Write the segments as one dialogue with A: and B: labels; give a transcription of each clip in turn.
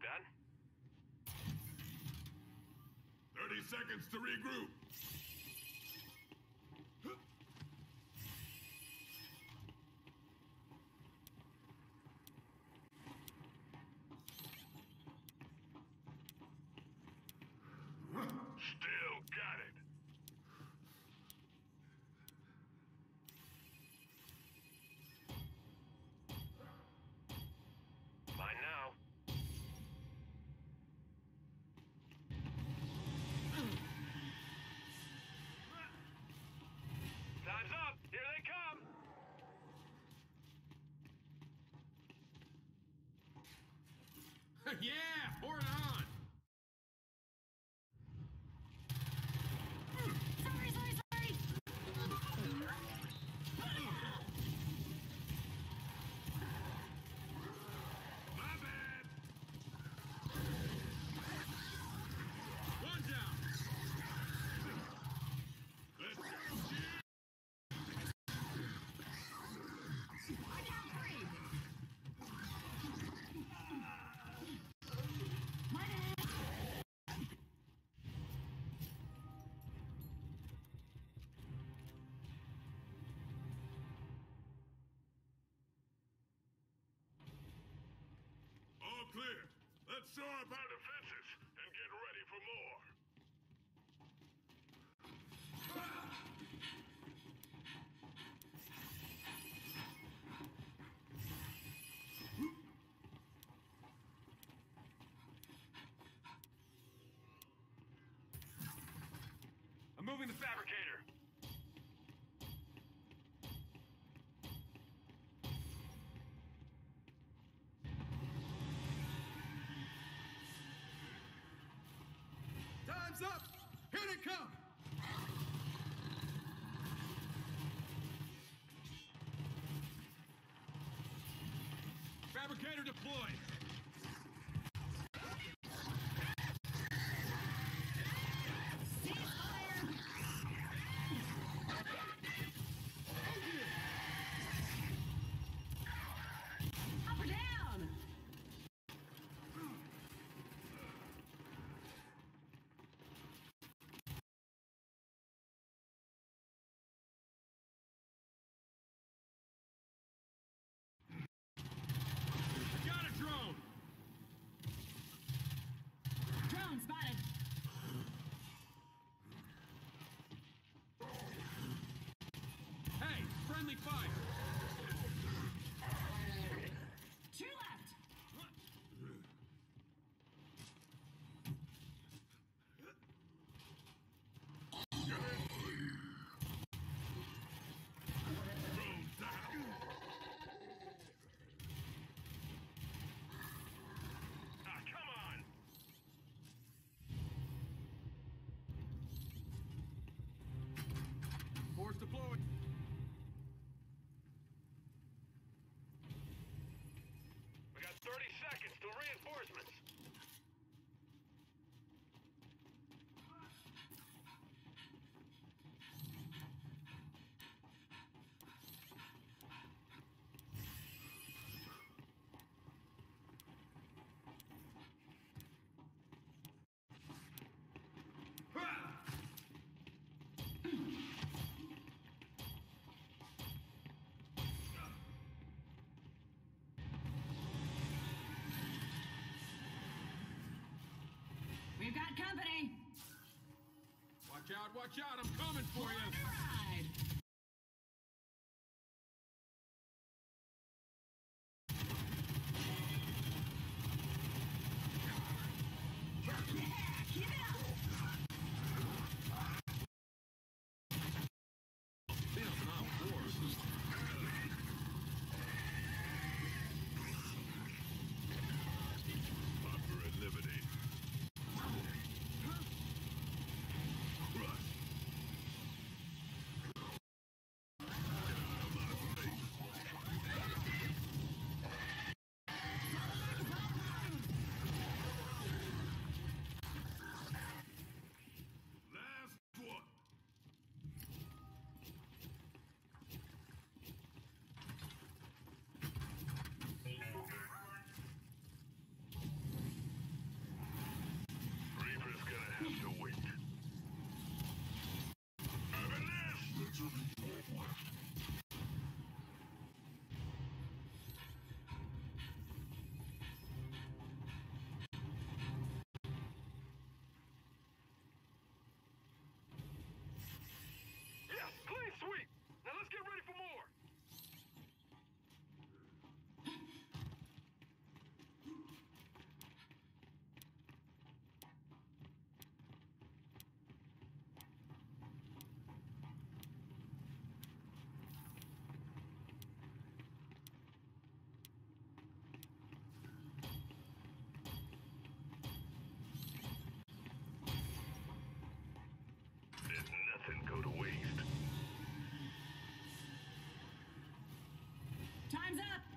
A: That.
B: 30 seconds to regroup.
C: Yeah,
B: clear. Let's shore up our defenses and get ready for more.
A: I'm moving the fabricator.
C: Time's up. Here they come. Friendly fire.
A: 30 seconds till reinforcements.
D: Company!
C: Watch out, watch out. I'm coming for you.
D: Time's
C: up!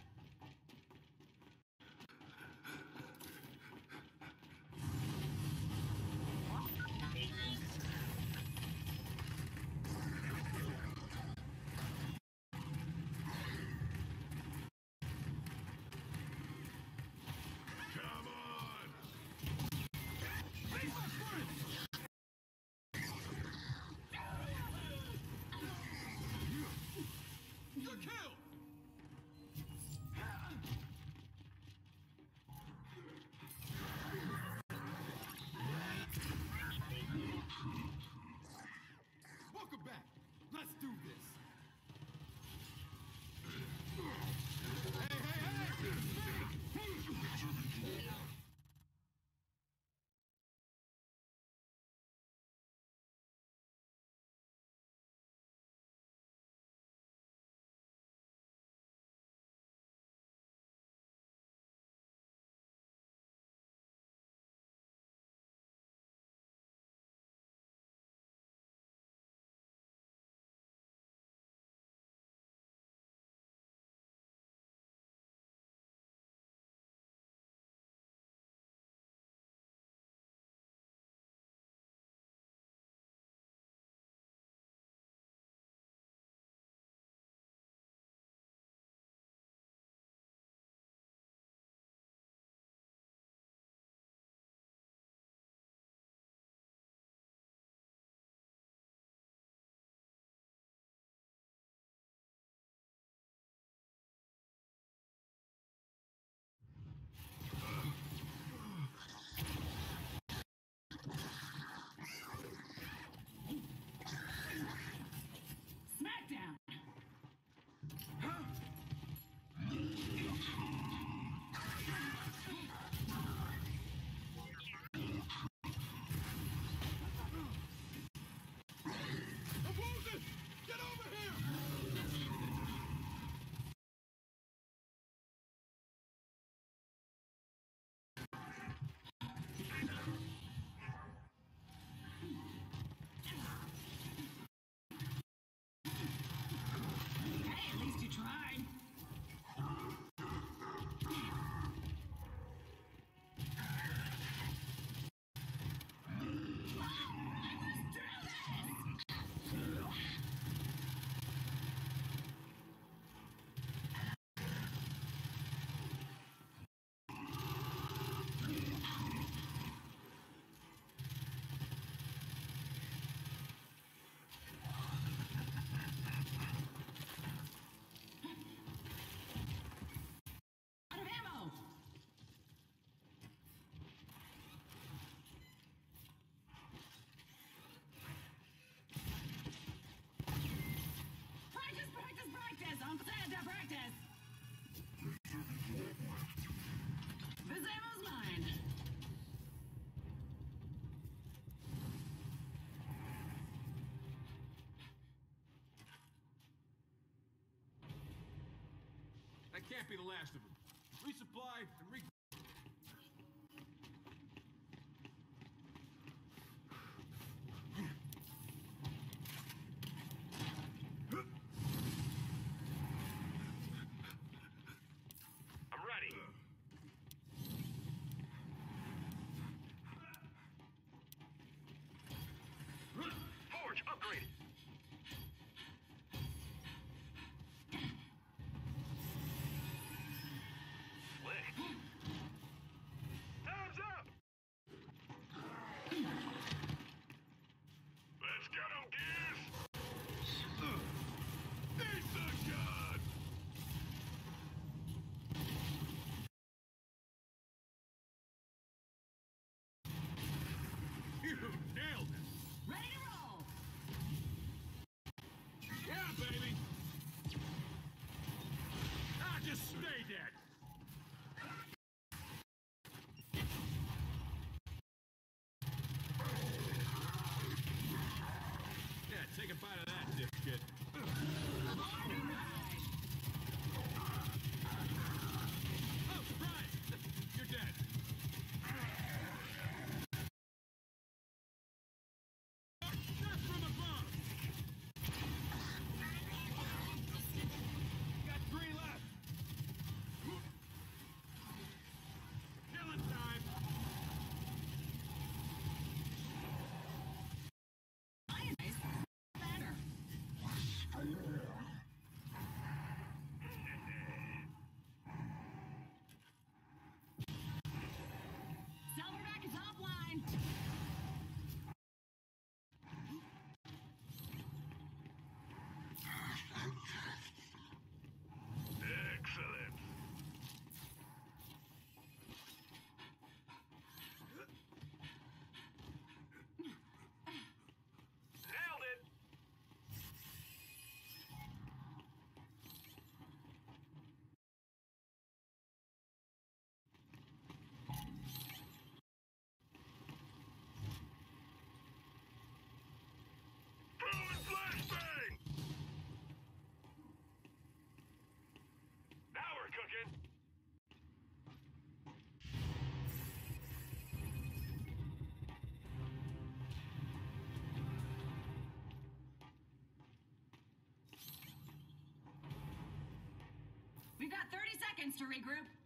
C: can't be the last of them. Resupply, Say
D: goodbye to seconds to regroup.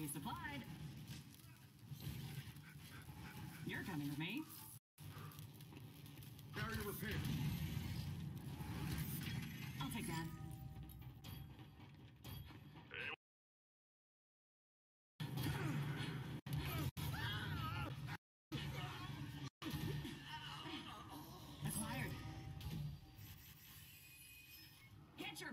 D: Enemies supplied. You're coming with me.
C: Barrier repaired.
D: I'll take that. Acquired. Hit your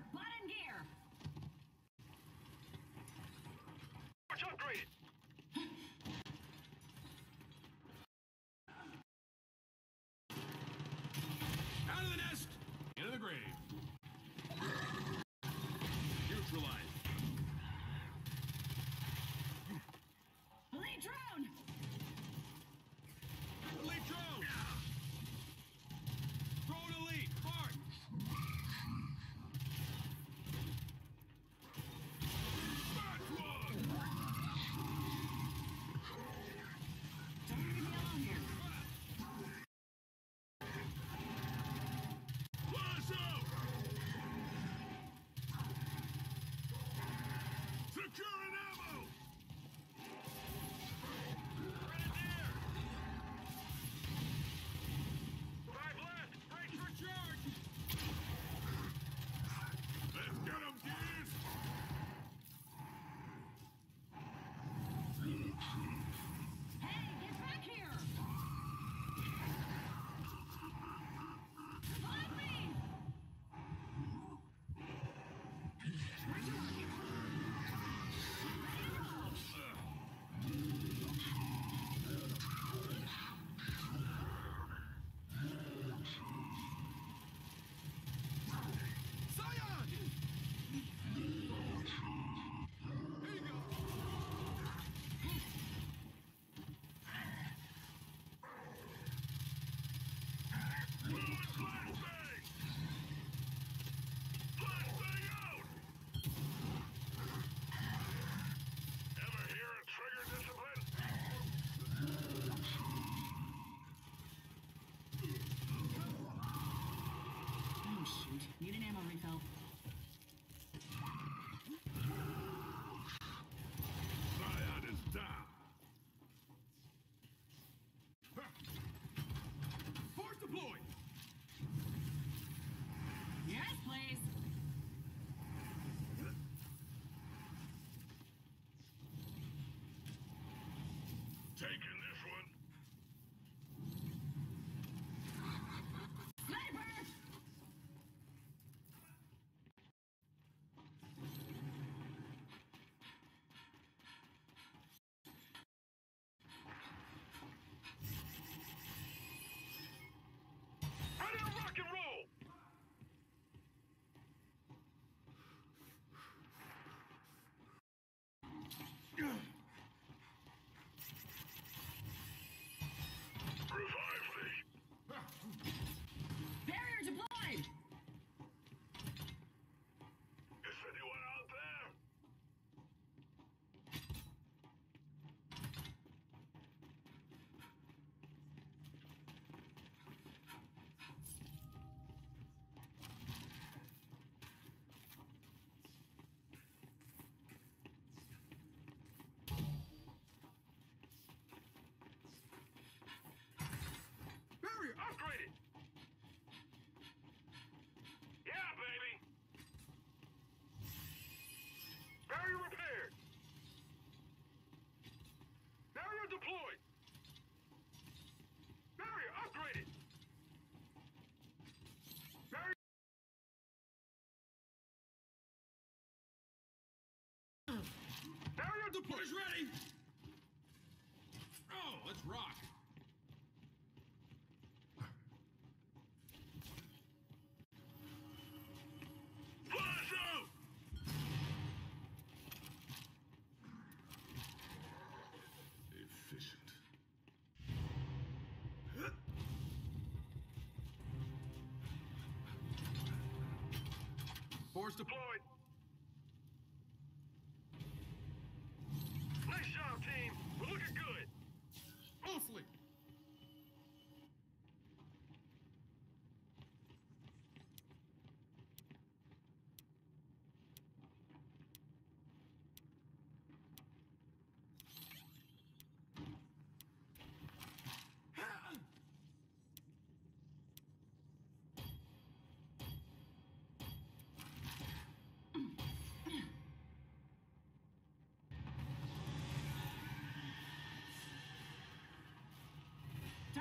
C: Force deployed.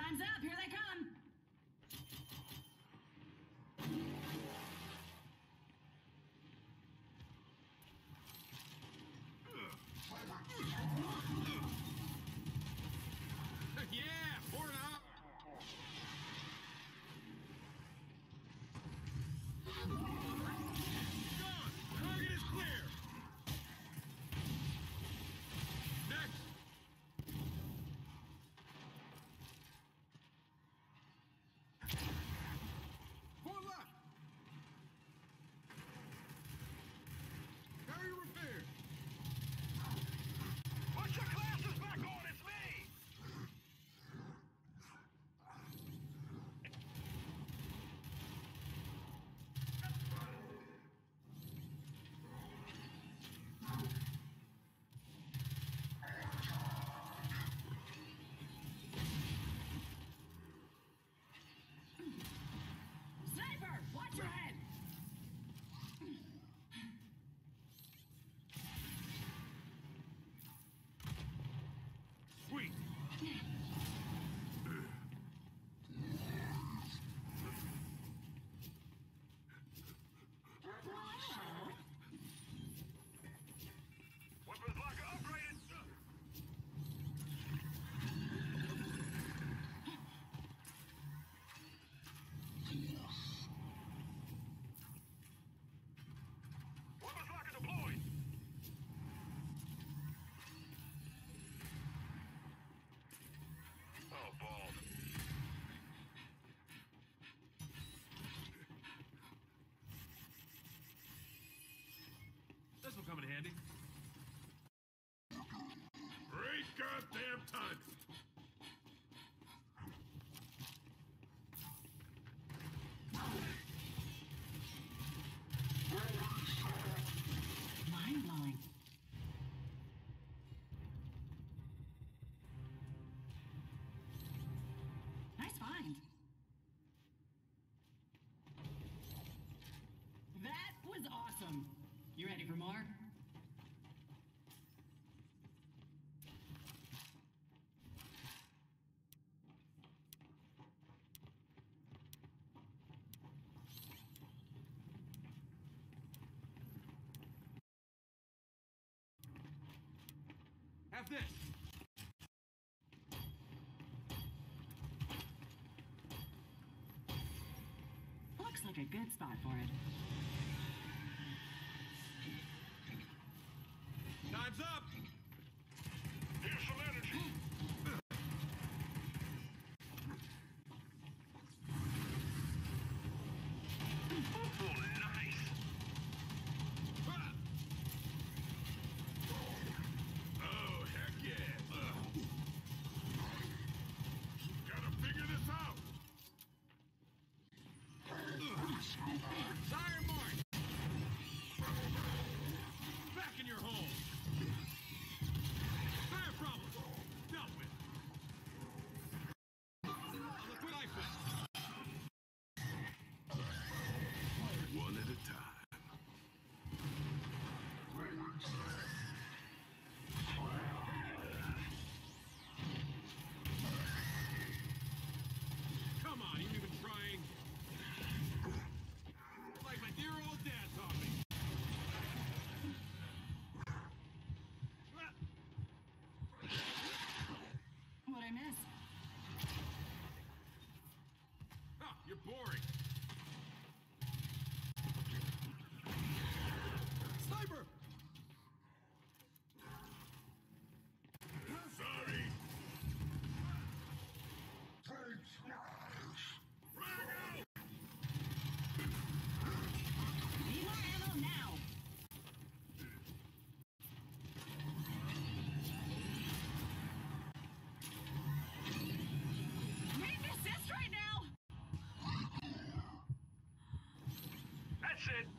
D: Time's up. Here they come.
C: come in handy.
B: Great goddamn
D: time!
C: Grab this!
D: Looks like a good spot for it.
C: said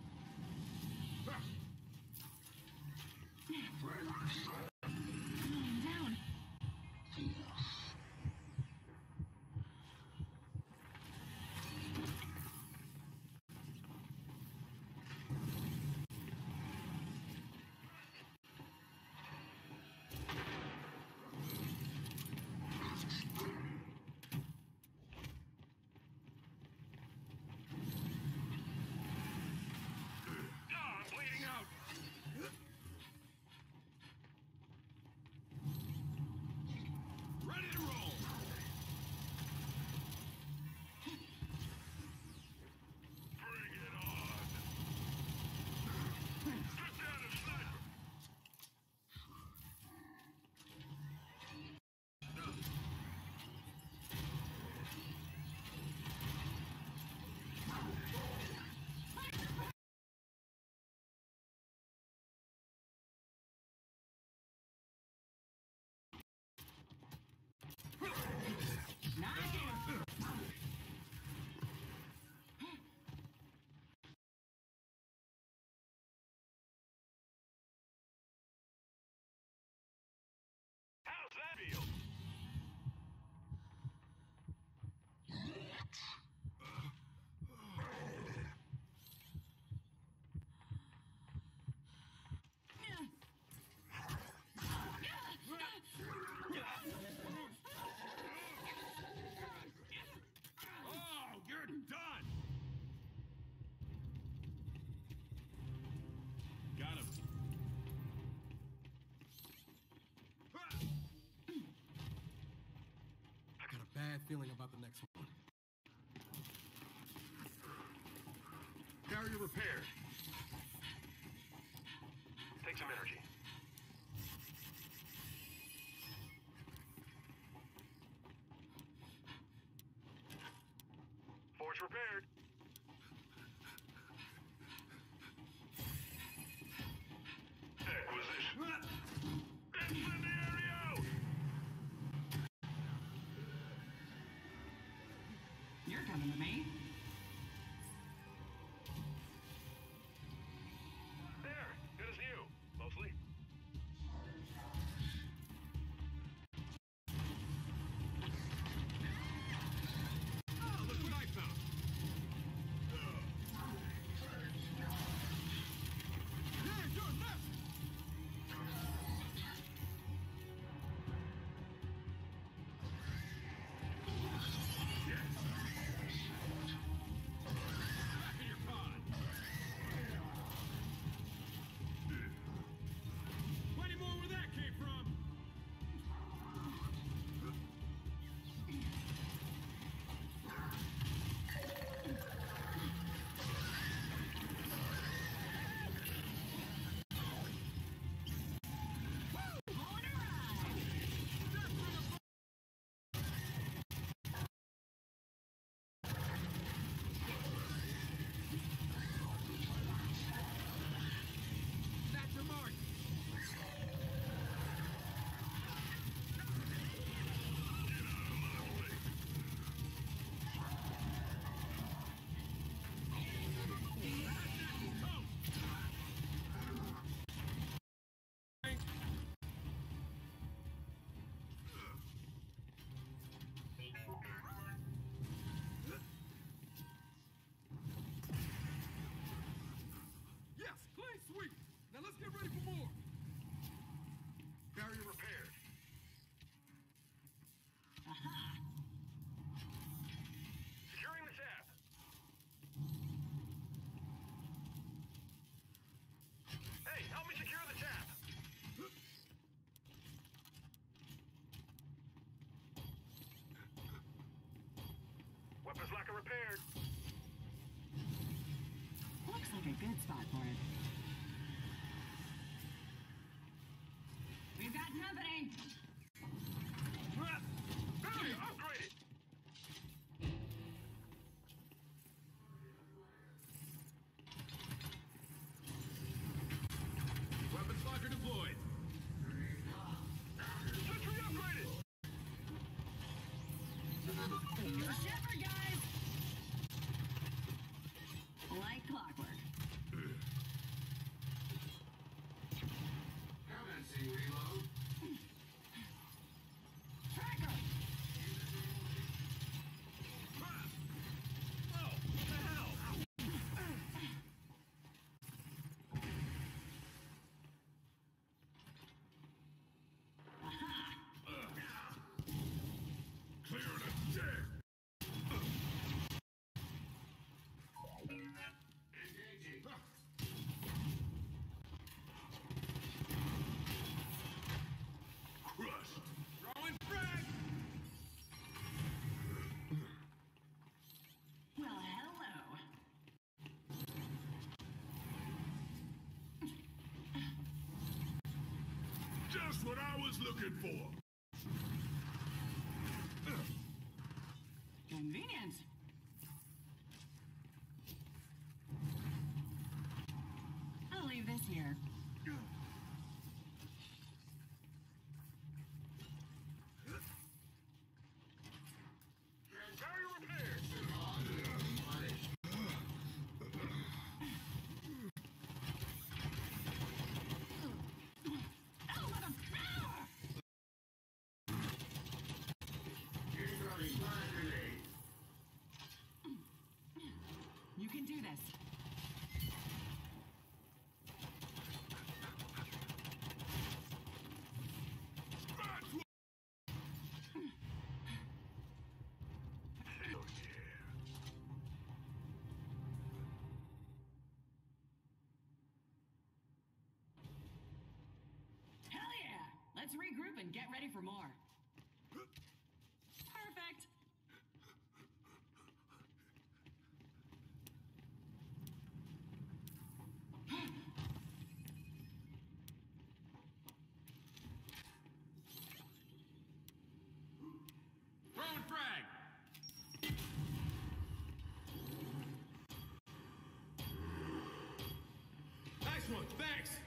C: bad feeling about the next one.
A: Barrier repaired. Take some energy. Force repaired. Adam and the prepared.
D: Looks like a good spot for it.
B: Just what I was looking for.
D: Convenient. I'll leave this here. Let's regroup and get ready for more. Perfect.
C: Throwing frag! Nice
A: one,
D: thanks!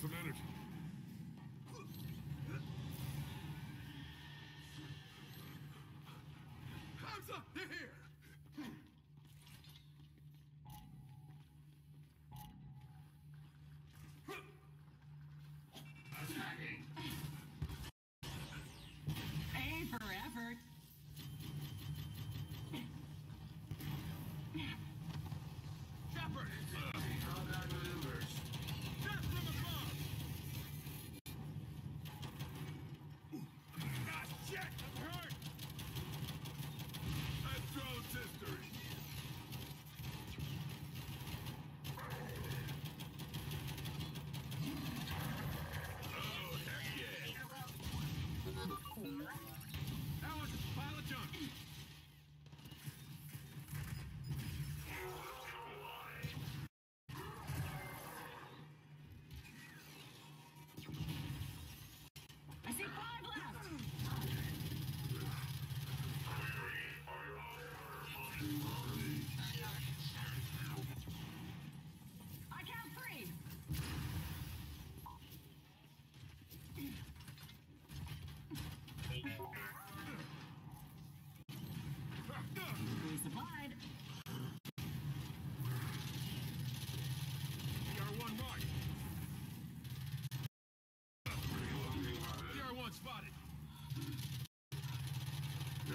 D: some energy.
C: Hamza, they're here!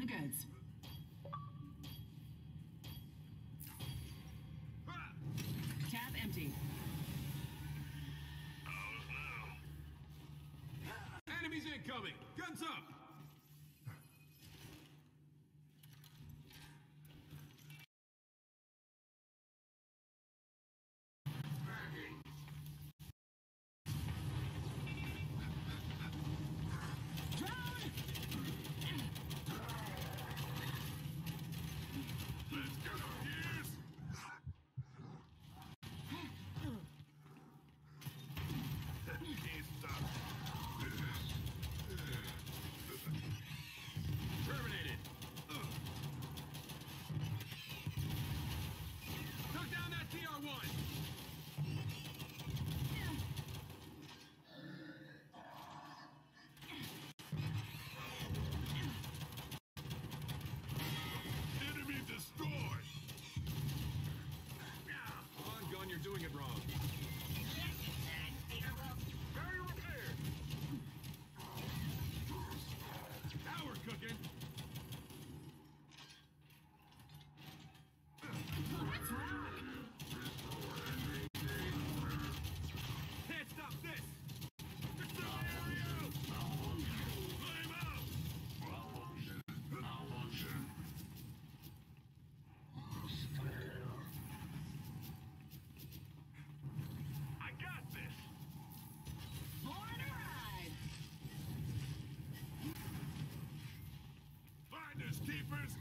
A: the goods. Tap empty.
C: Enemies incoming! Guns up!
A: it
B: wrong. Keepers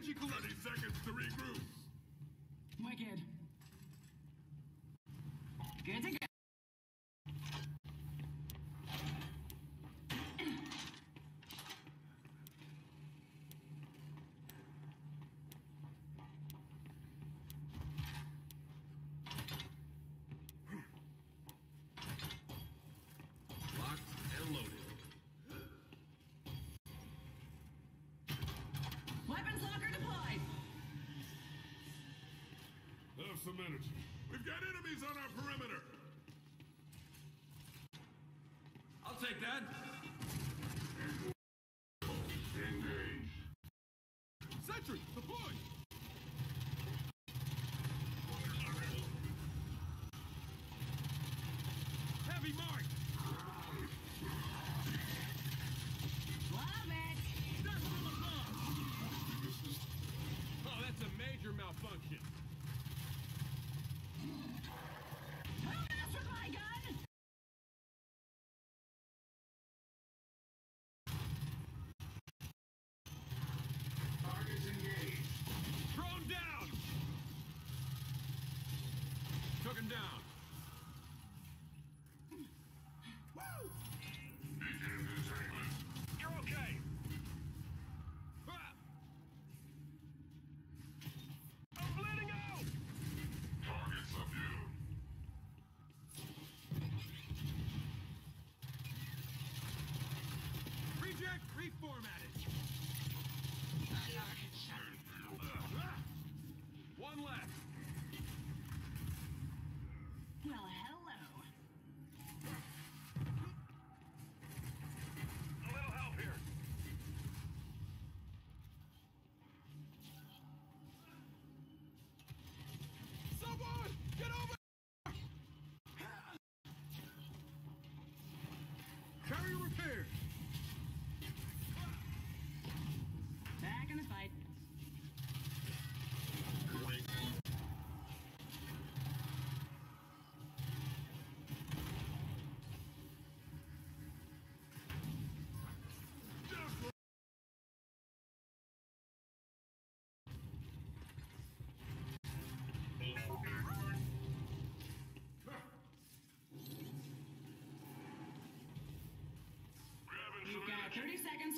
B: Twenty seconds to regroup. route! We've got enemies on our perimeter!
C: I'll take that. Get over!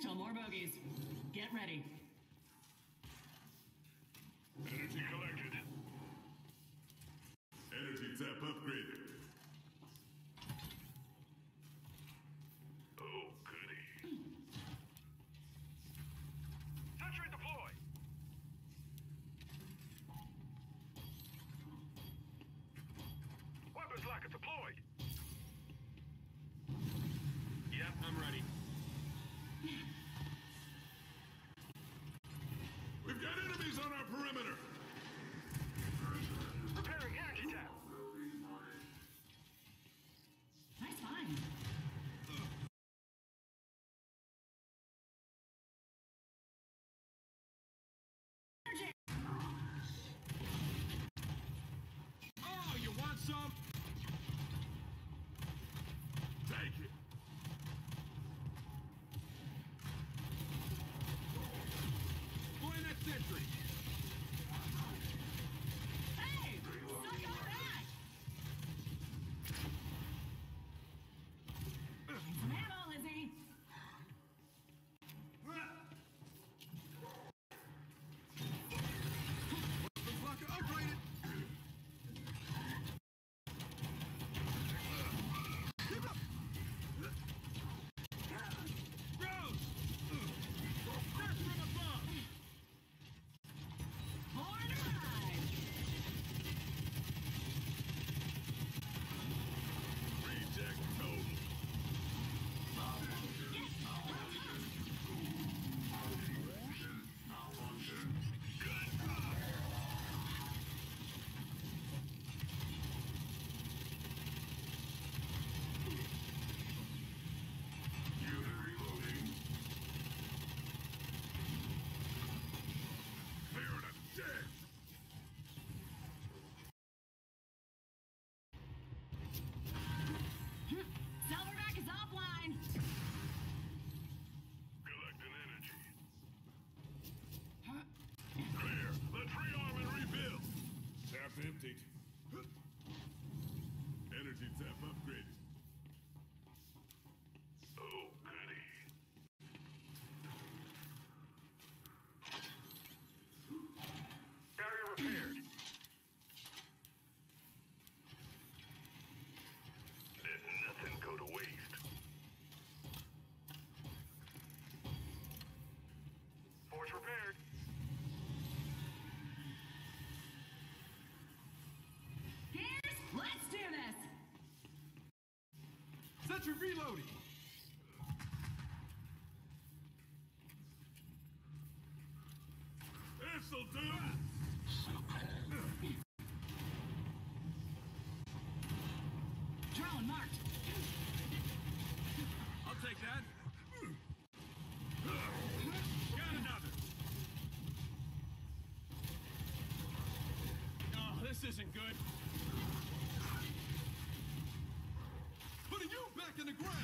D: Still more bogeys. Get ready.
C: Step. Archer reloading! in the ground.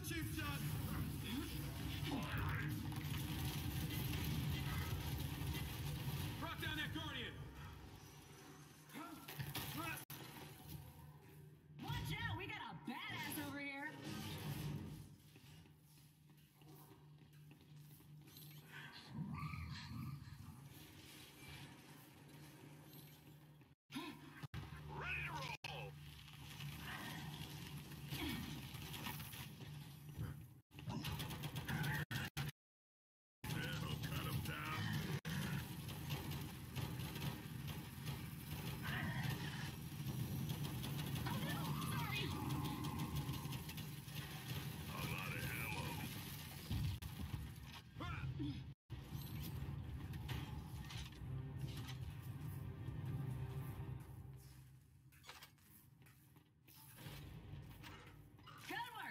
B: the
D: Chief Judge.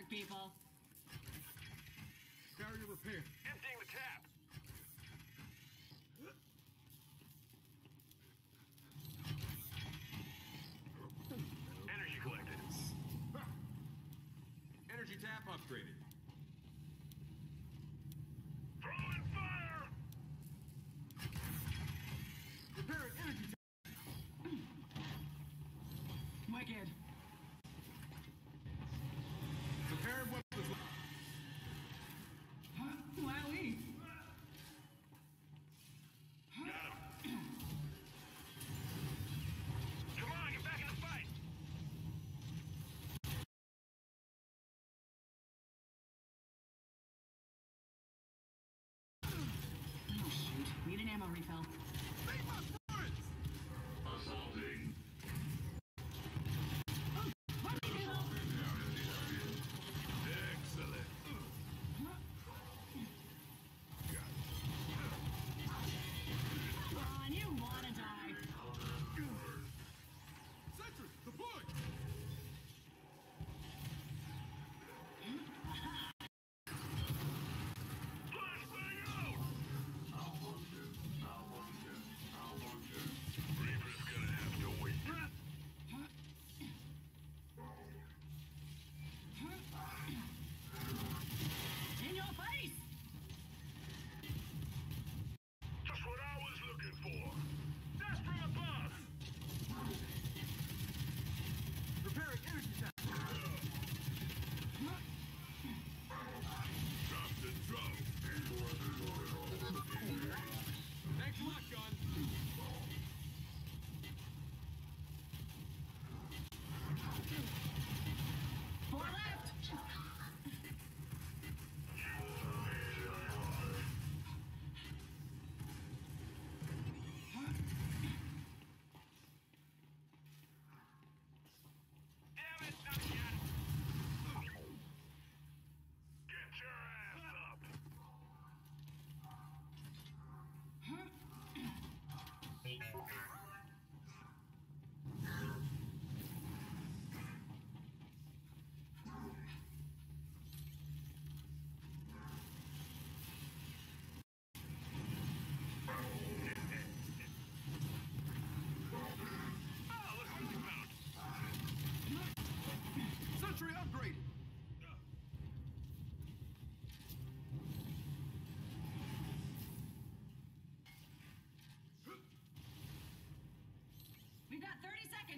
D: people.
C: Barrier.
A: Emptying the
D: tank.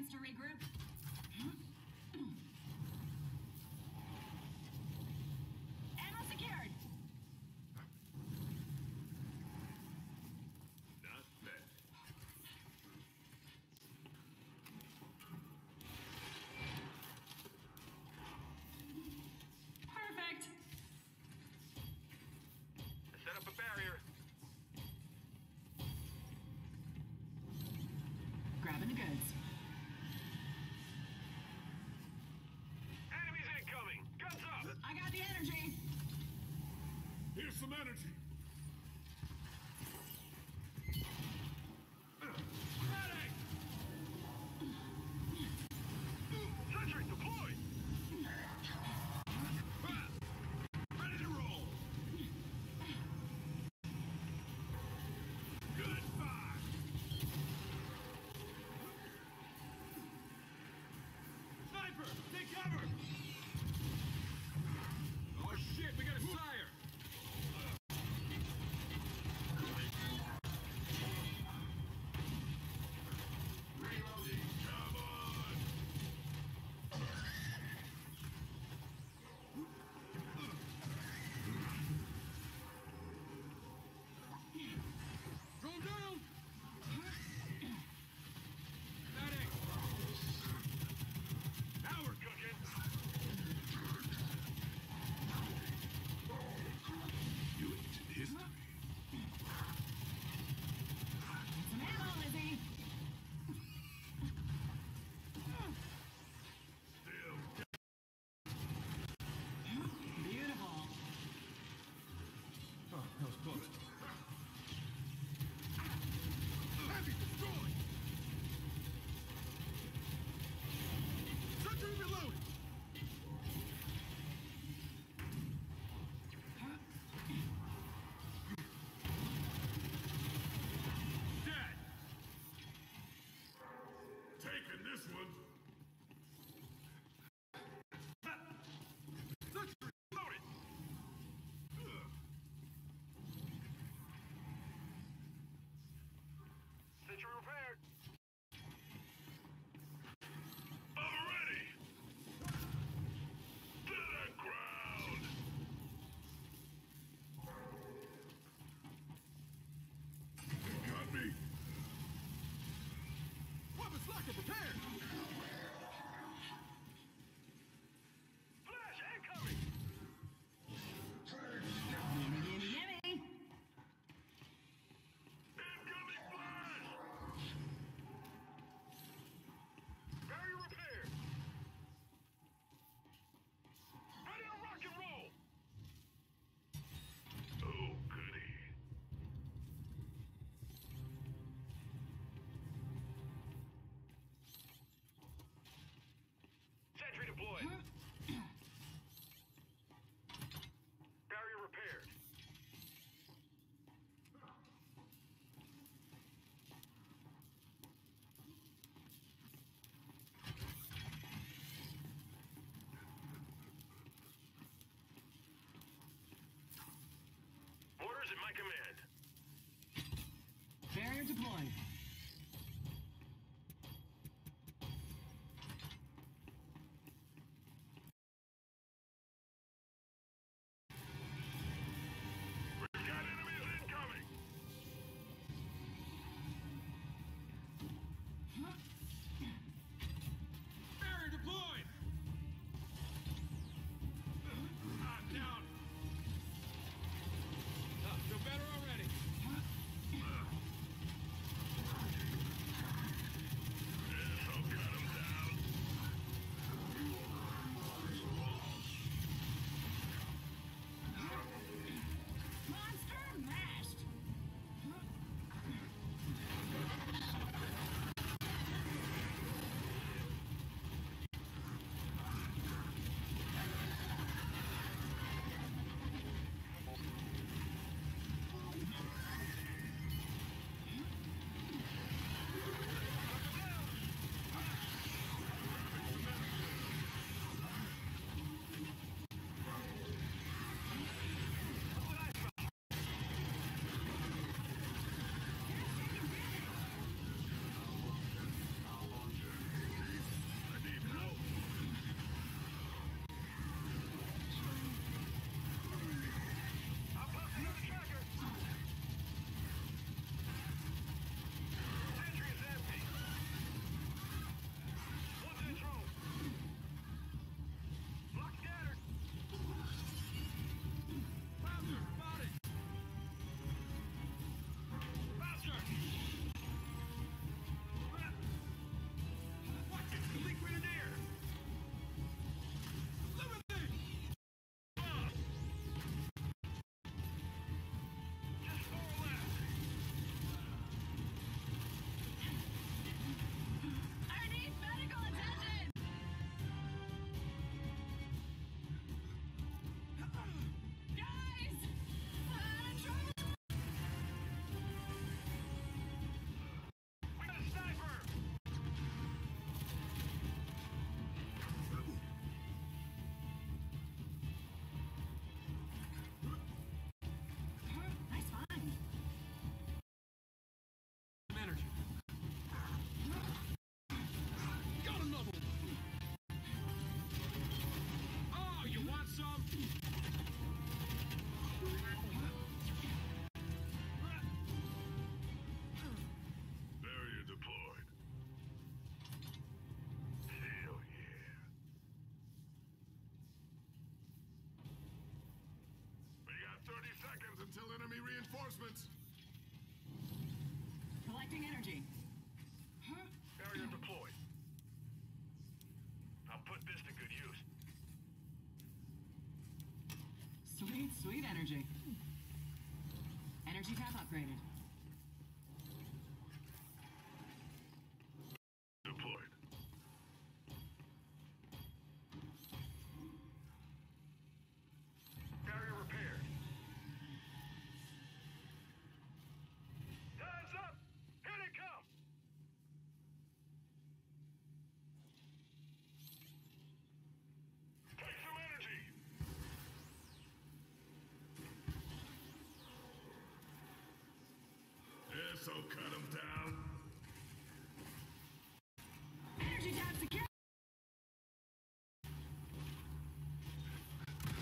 D: To regroup. energy Records. boy.
B: 30 seconds until enemy reinforcements.
D: Collecting energy. Huh?
A: Barrier deployed. I'll put this to good use.
D: Sweet, sweet energy. Energy tap upgraded.
B: Deployed.
A: Barrier repaired. Time's up! Here they come! Take some energy!
B: This'll cut them down.
D: Energy secure.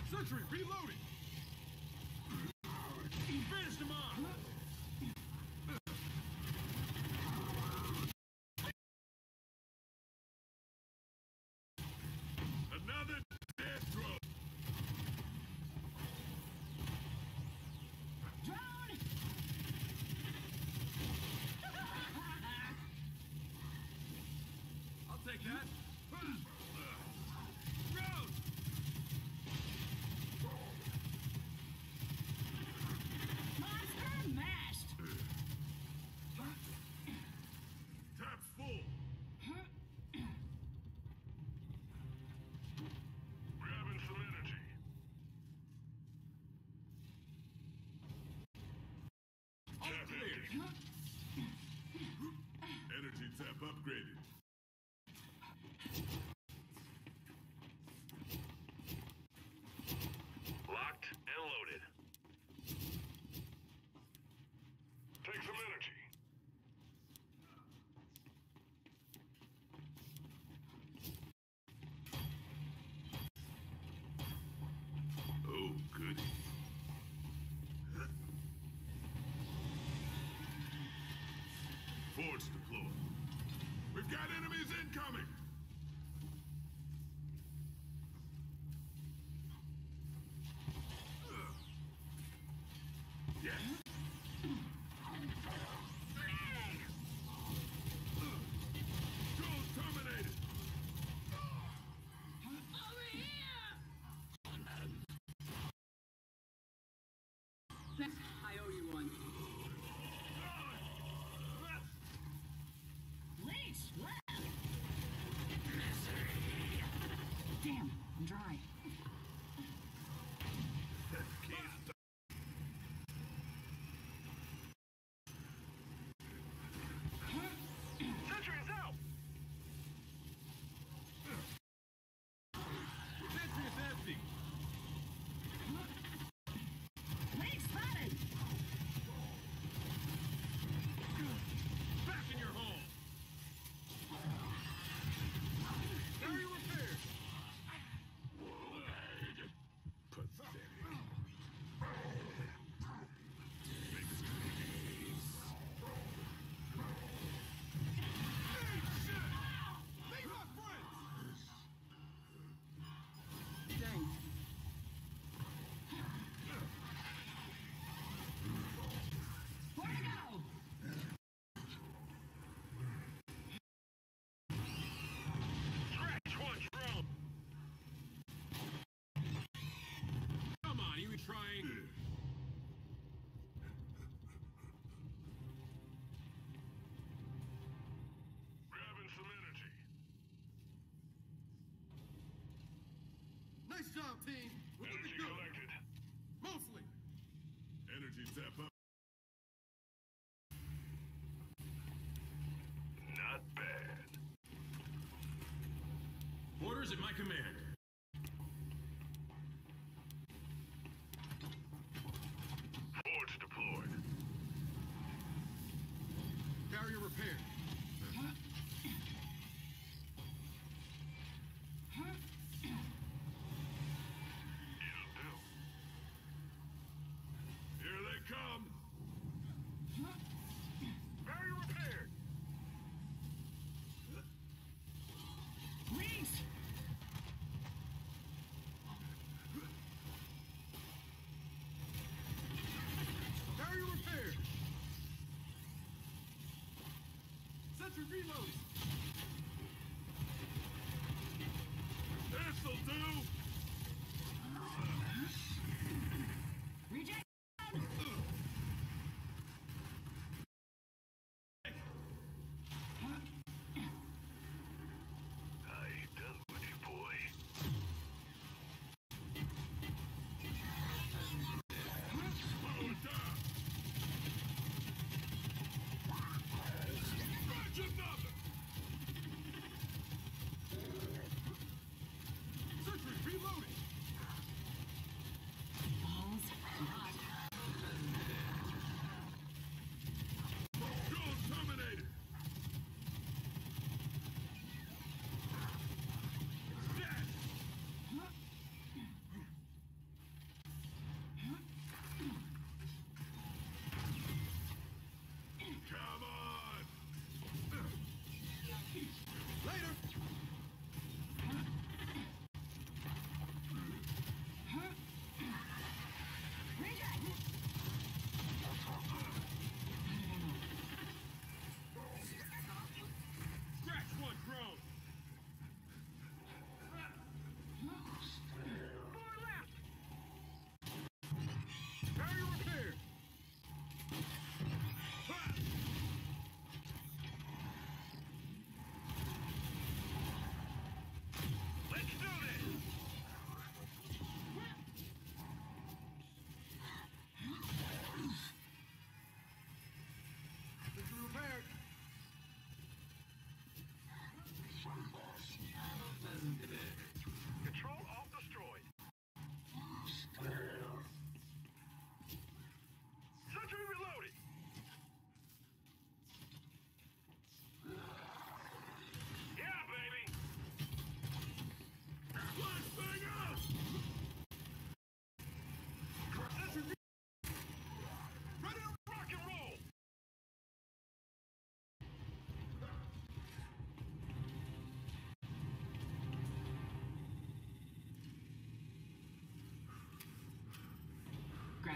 C: Sentry, reloading! I'll that. Road!
D: Monster mashed!
B: Tap's full.
A: Grabbing some energy.
C: All
B: Tap
C: clear.
B: empty. Energy tap upgraded.
A: Locked and loaded. Take some energy.
B: Oh, goody. Deployed. We've got enemies incoming.
D: You
C: trying?
A: Grabbing some energy.
C: Nice job, team. We're looking
A: Energy
C: good.
A: collected.
C: Mostly.
B: Energy tap up.
A: Not bad.
C: Orders at my command.
A: to reload.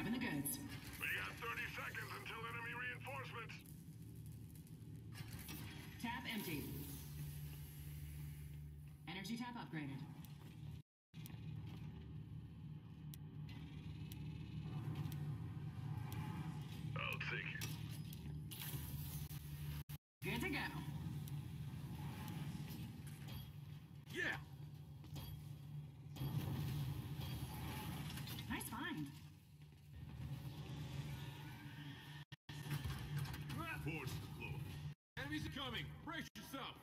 D: Grabbing the goods.
B: We got 30 seconds until enemy reinforcements.
D: Tap empty. Energy tap upgraded.
C: Heavy's coming. Brace yourself.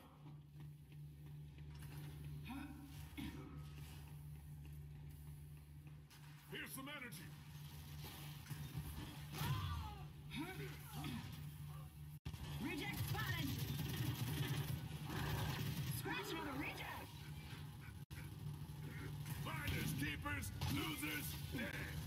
B: Here's some energy.
D: Reject spotted. Scratch for the reject.
B: Finders, keepers, losers, dead.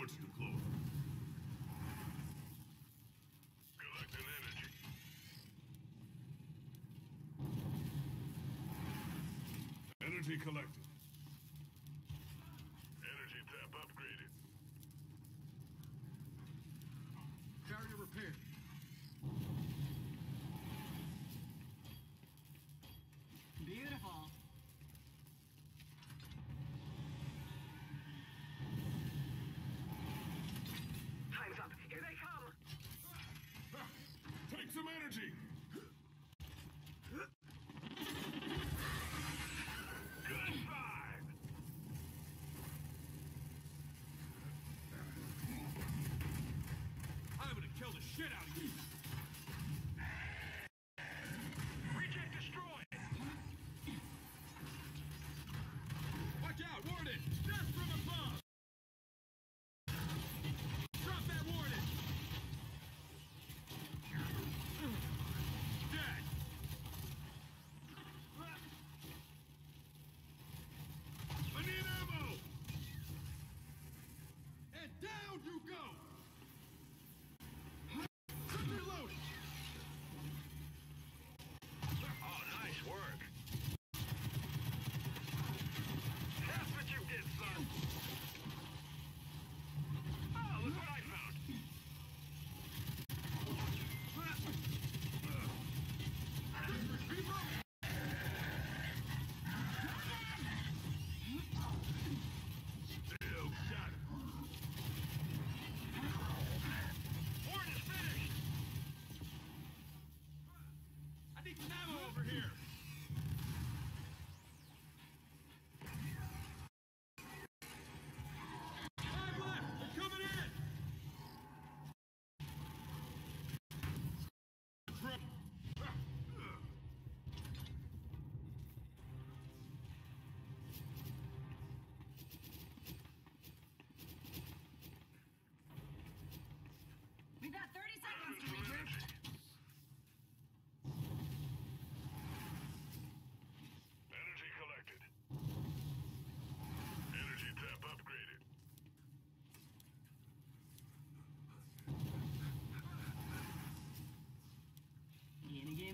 B: Reports
C: deployed. Collecting.
B: Energy collected. Energy tap upgraded.
C: Carrier repaired.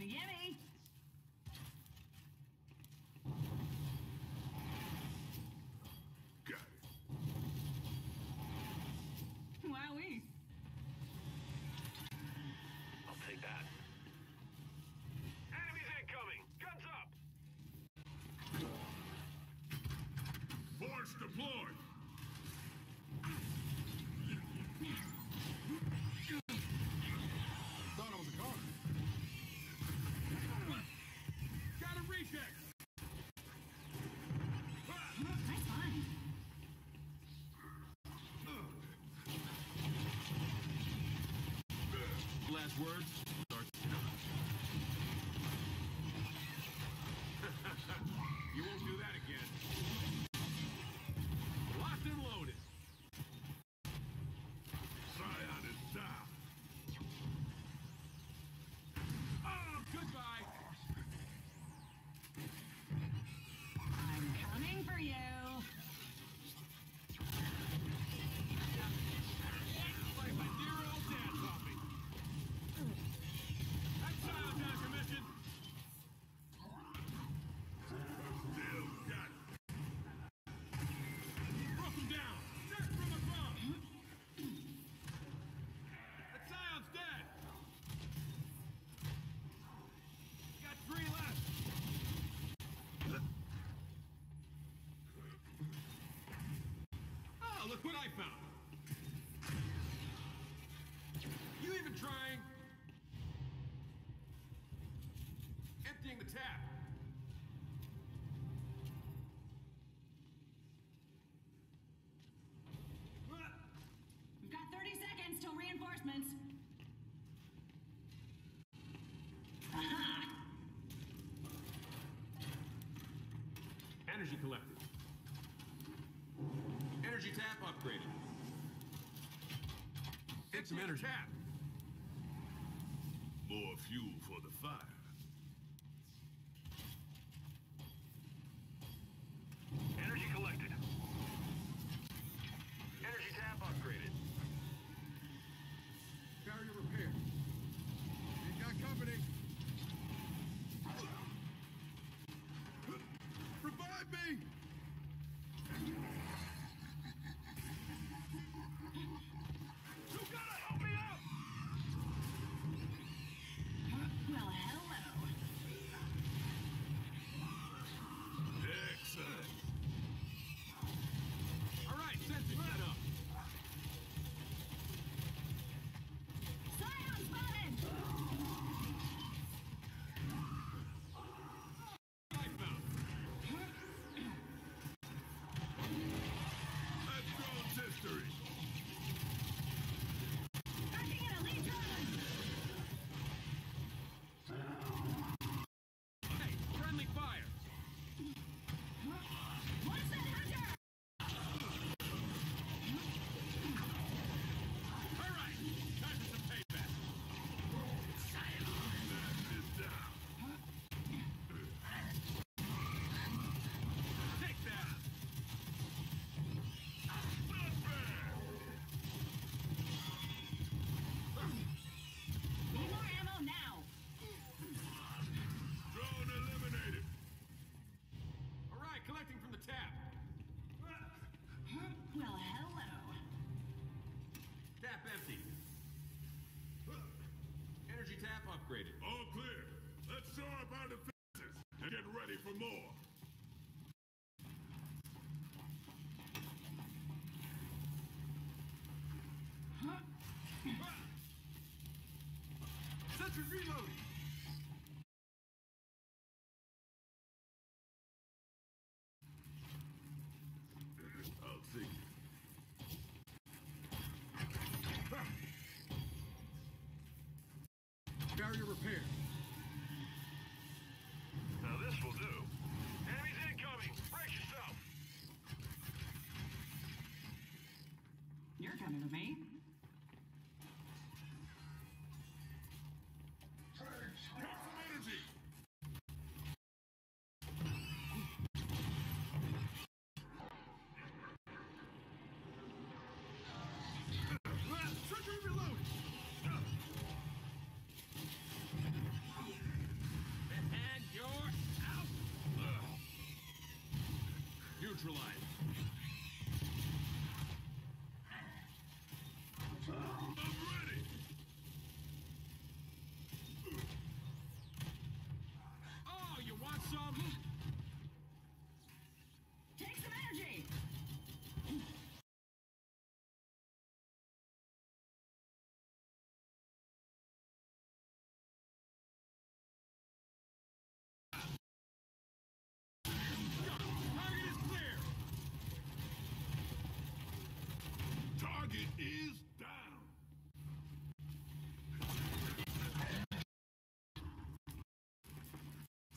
D: Miami.
C: last words? look what I found. You even trying? Emptying the tap.
D: We've got 30 seconds till reinforcements. Aha!
C: Energy collected. Energy tap upgraded. Hit some energy. Tap.
B: More fuel. ready
A: for
D: more. Huh?
A: Sentry reloading!
D: to me.
A: Neutralize.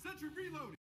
A: Sentry reloading!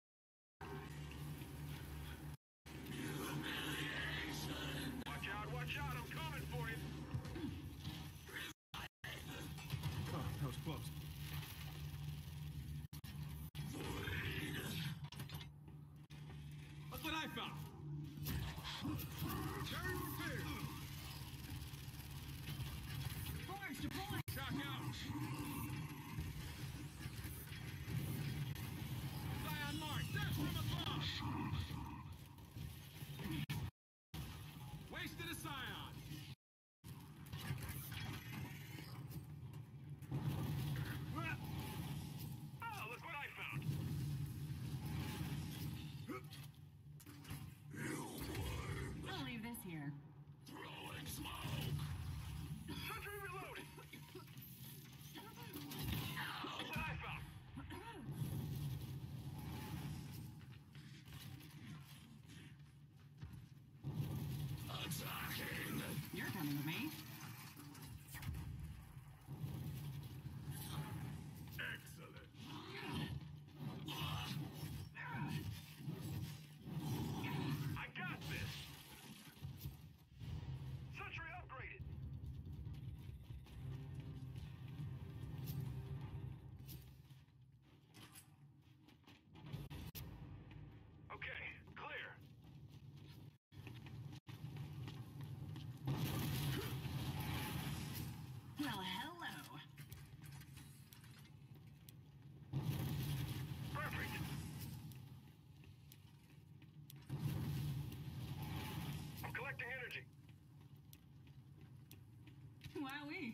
A: away.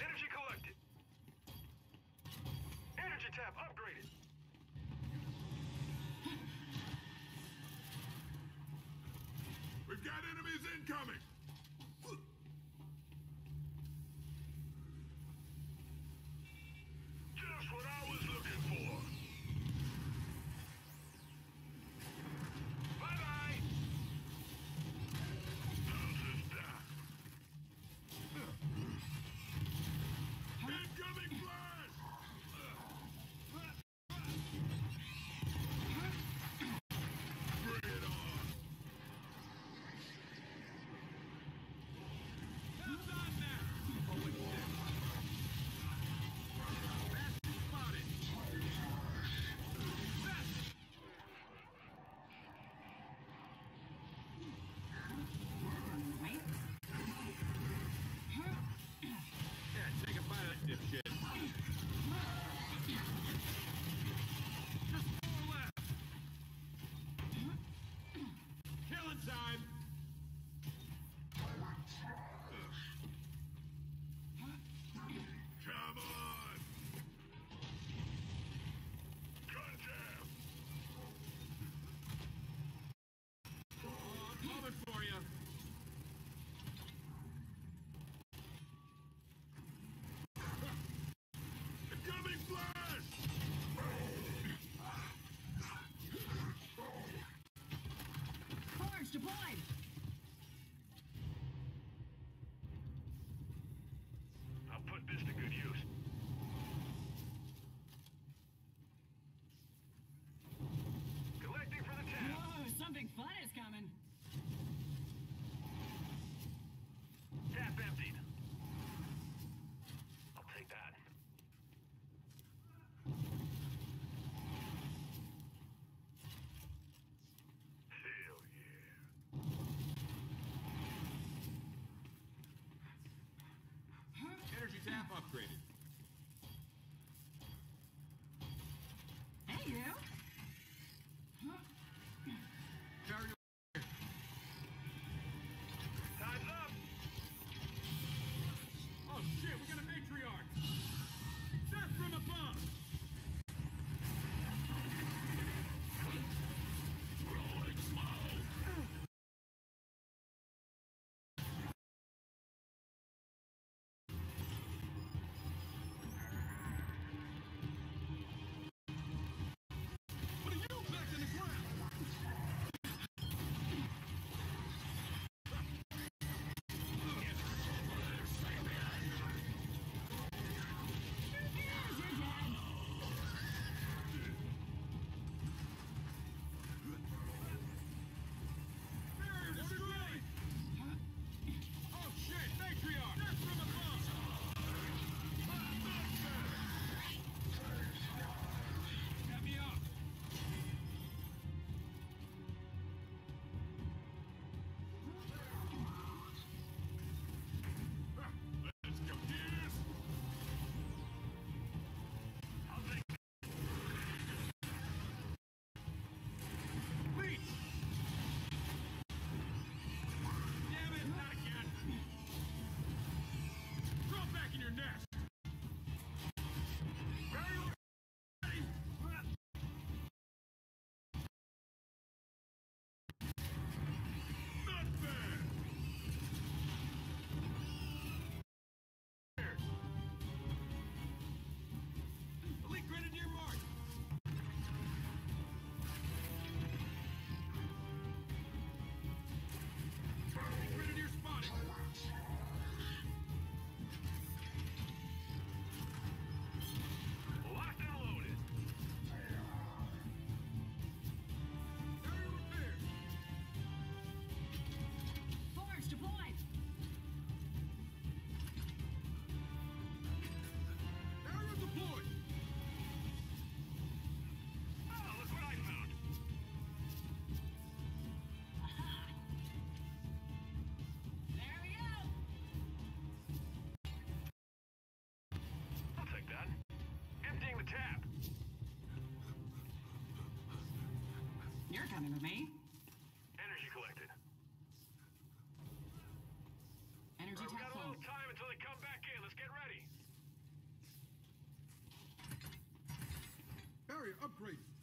A: Energy collected. Energy tap upgraded.
B: We've got enemies incoming!
A: tap
C: upgraded.
A: Emptying the tap.
D: You're coming with me.
A: Energy collected.
D: Energy
A: right,
D: tap.
A: We've got a little time until they come back in. Let's get ready. Area upgrade.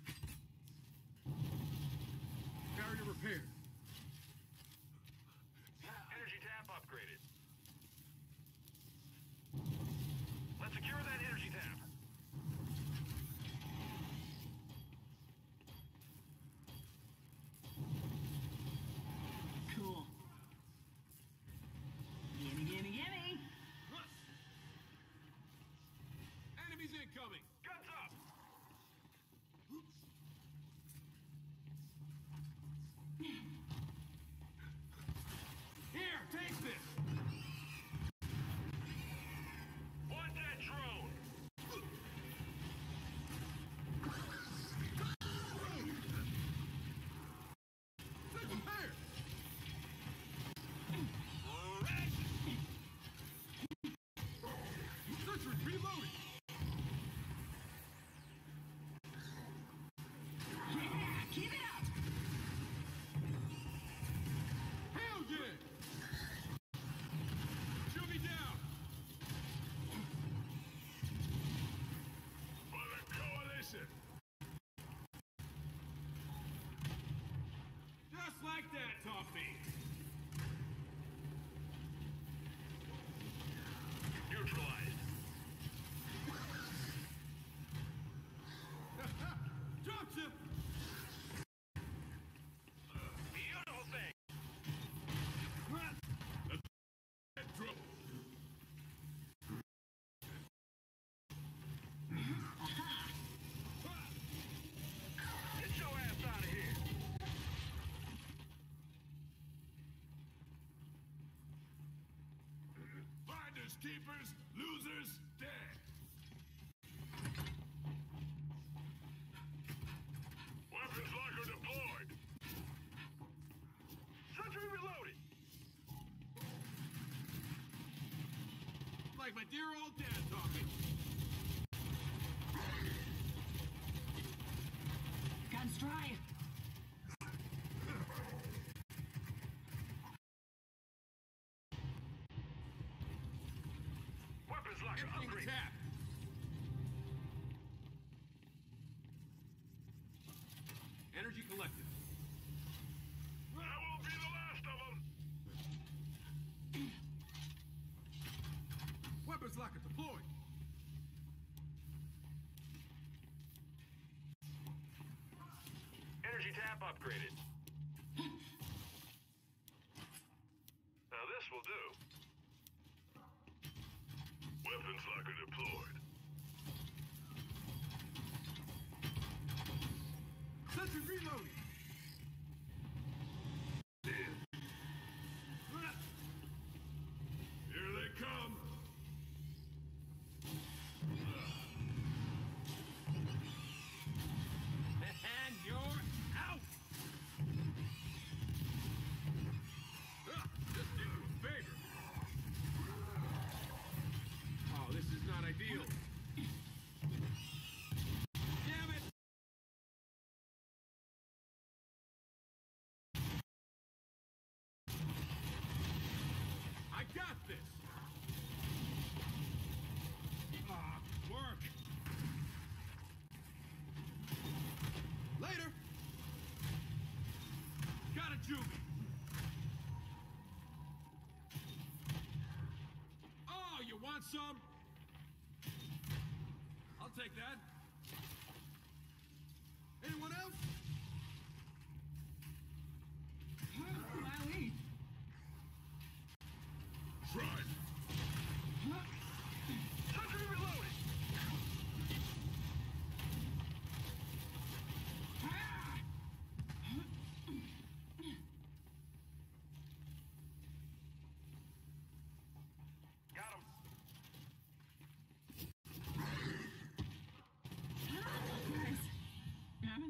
A: that topic.
B: Keepers, losers, dead. Weapons locker deployed.
A: Sentry reloaded.
C: Like my dear old dad. Fire
A: upgrade.
C: Tap. Energy collected.
B: That will be the last of them.
C: Weapons locker deployed.
A: Energy tap upgraded.
C: some? I'll take that.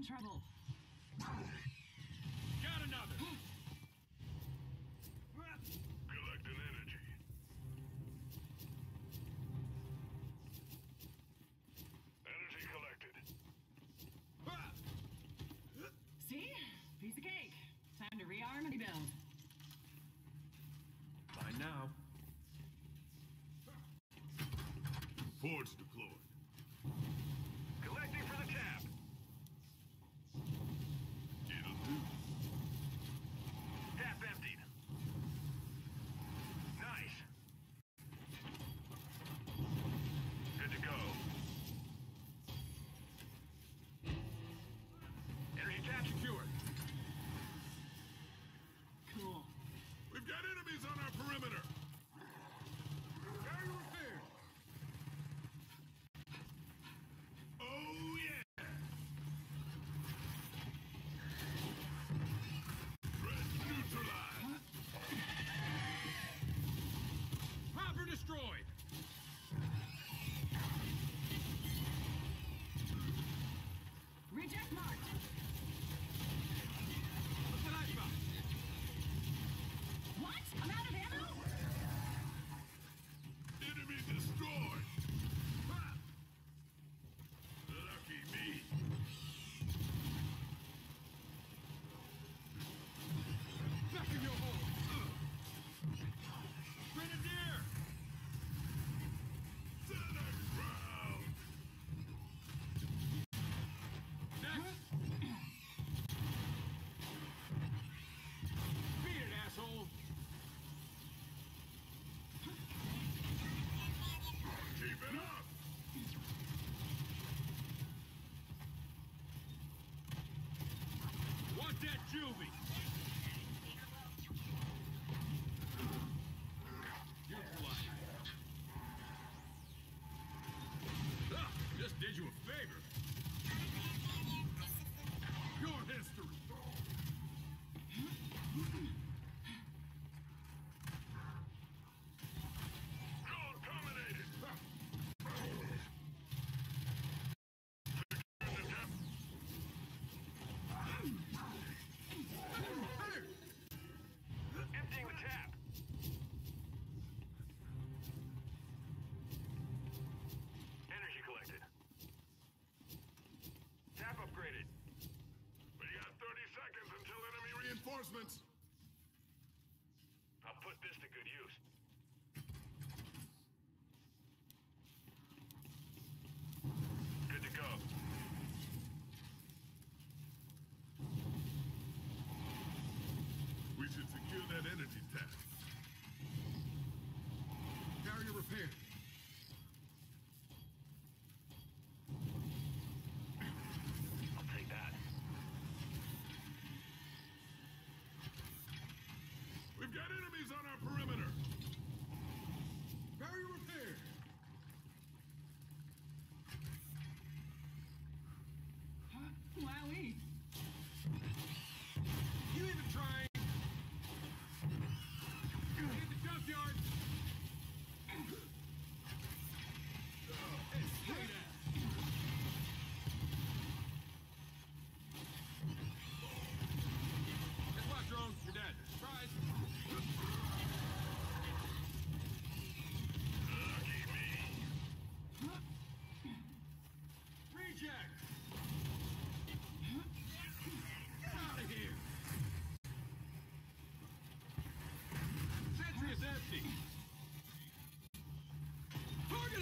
D: in trouble.
C: Got another.
B: Collecting energy.
A: Energy collected.
D: See? Piece of cake. Time to rearm and rebuild.
C: that juvie. announcement.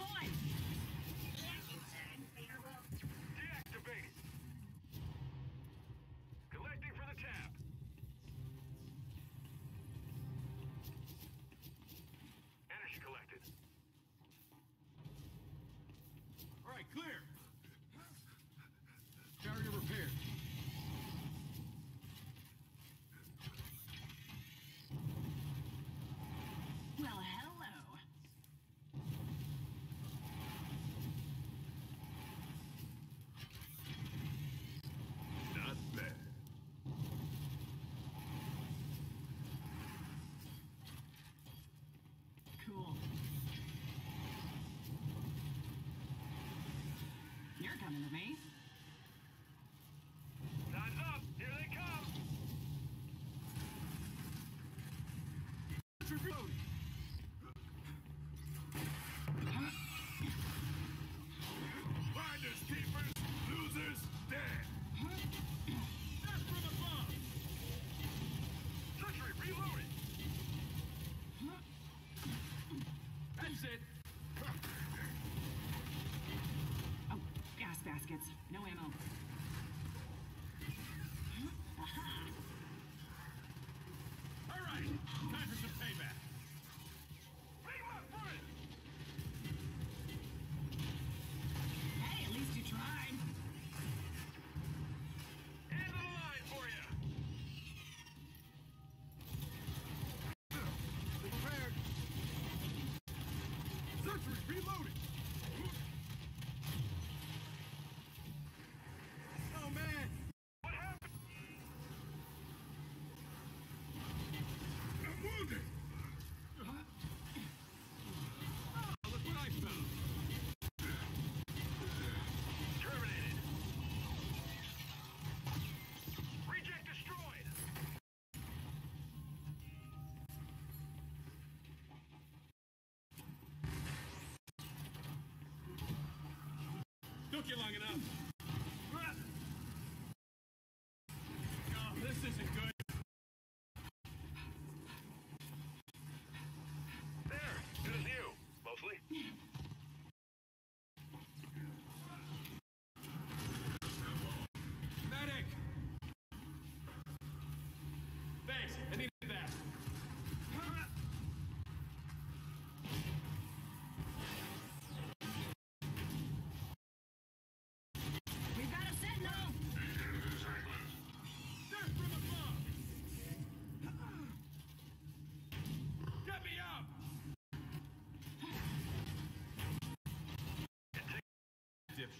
C: point! Energy
E: collected.
D: All right, clear!
A: coming to me.
D: took you long enough.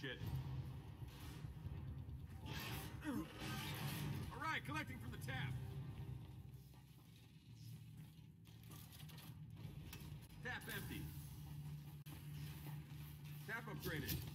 F: shit
C: All right, collecting from the tap. Tap empty. Tap upgraded.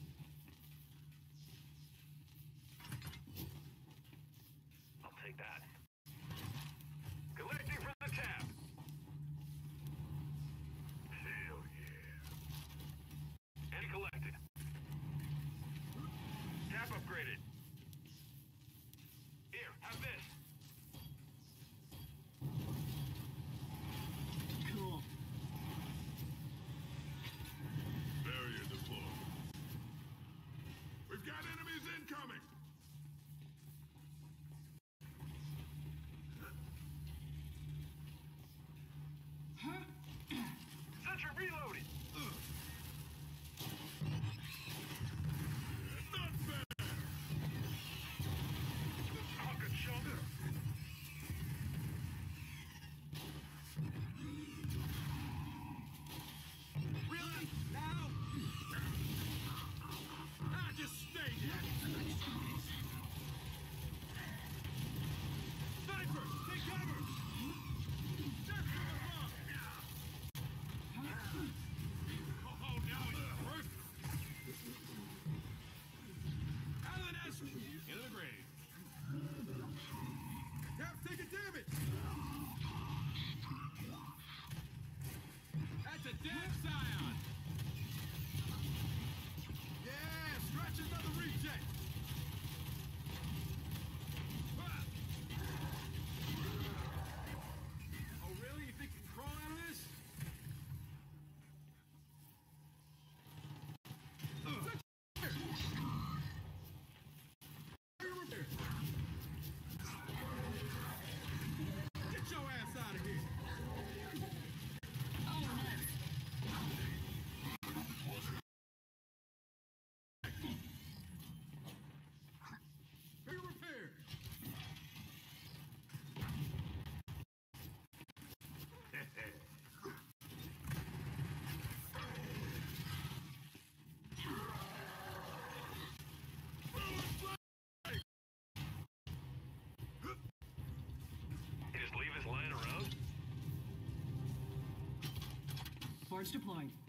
A: Charge deployed.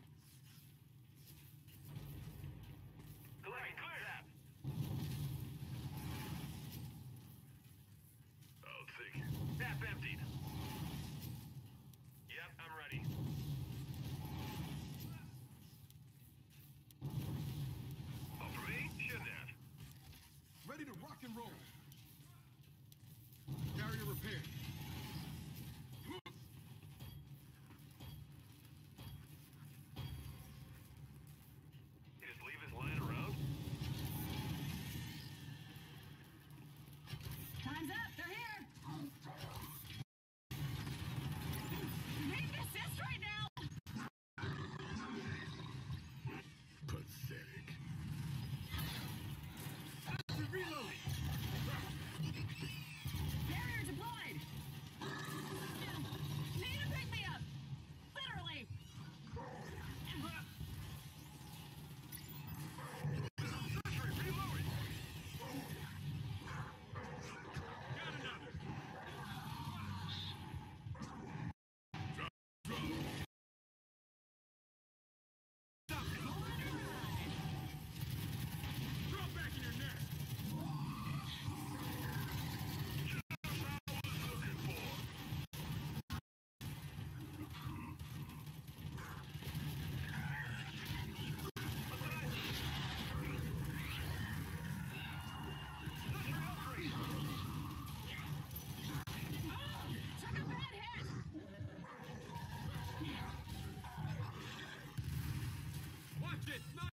A: it.
B: No.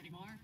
B: anymore.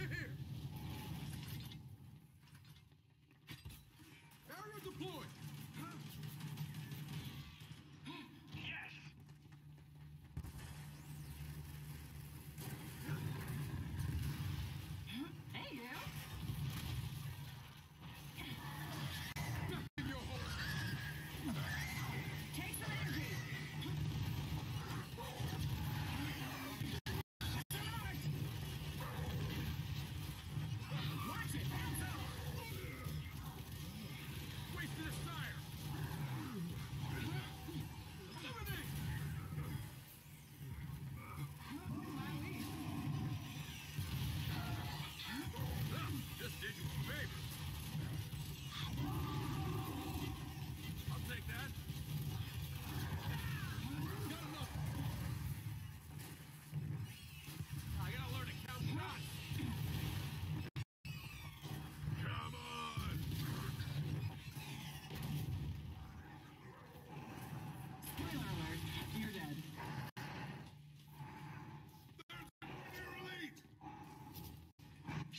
B: Here,
C: here.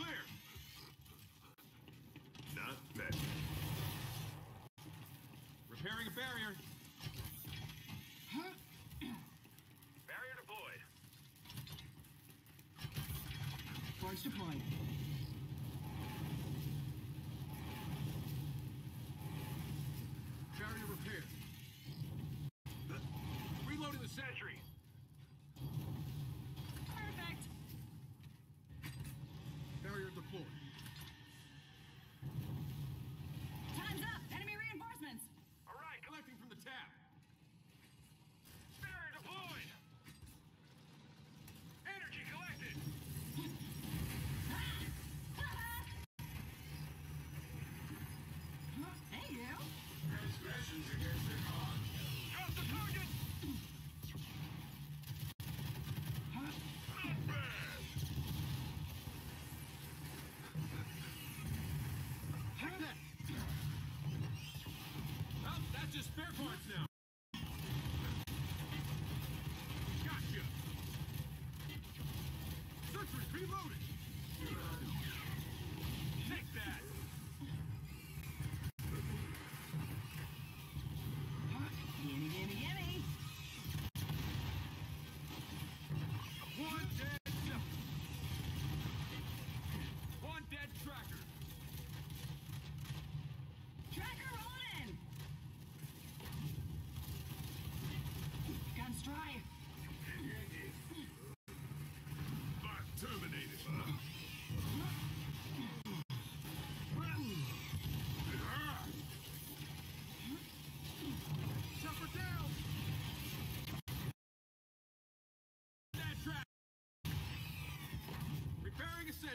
B: Clear. Not bad.
A: Repairing a
C: barrier. Barrier deployed. Force deployed. just
A: spare parts
B: now.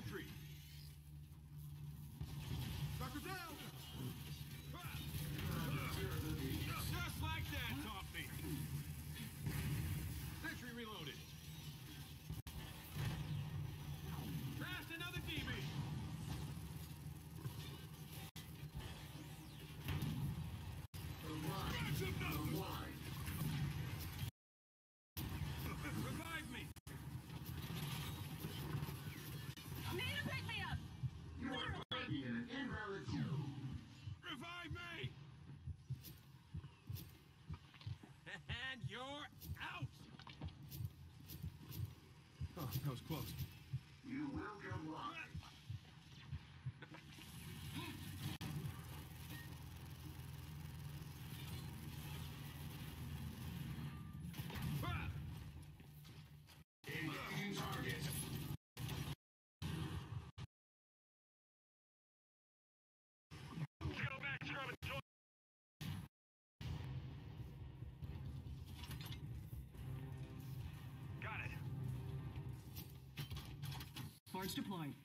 B: country. And
G: you're out! Oh, that was close.
A: Charge deployed.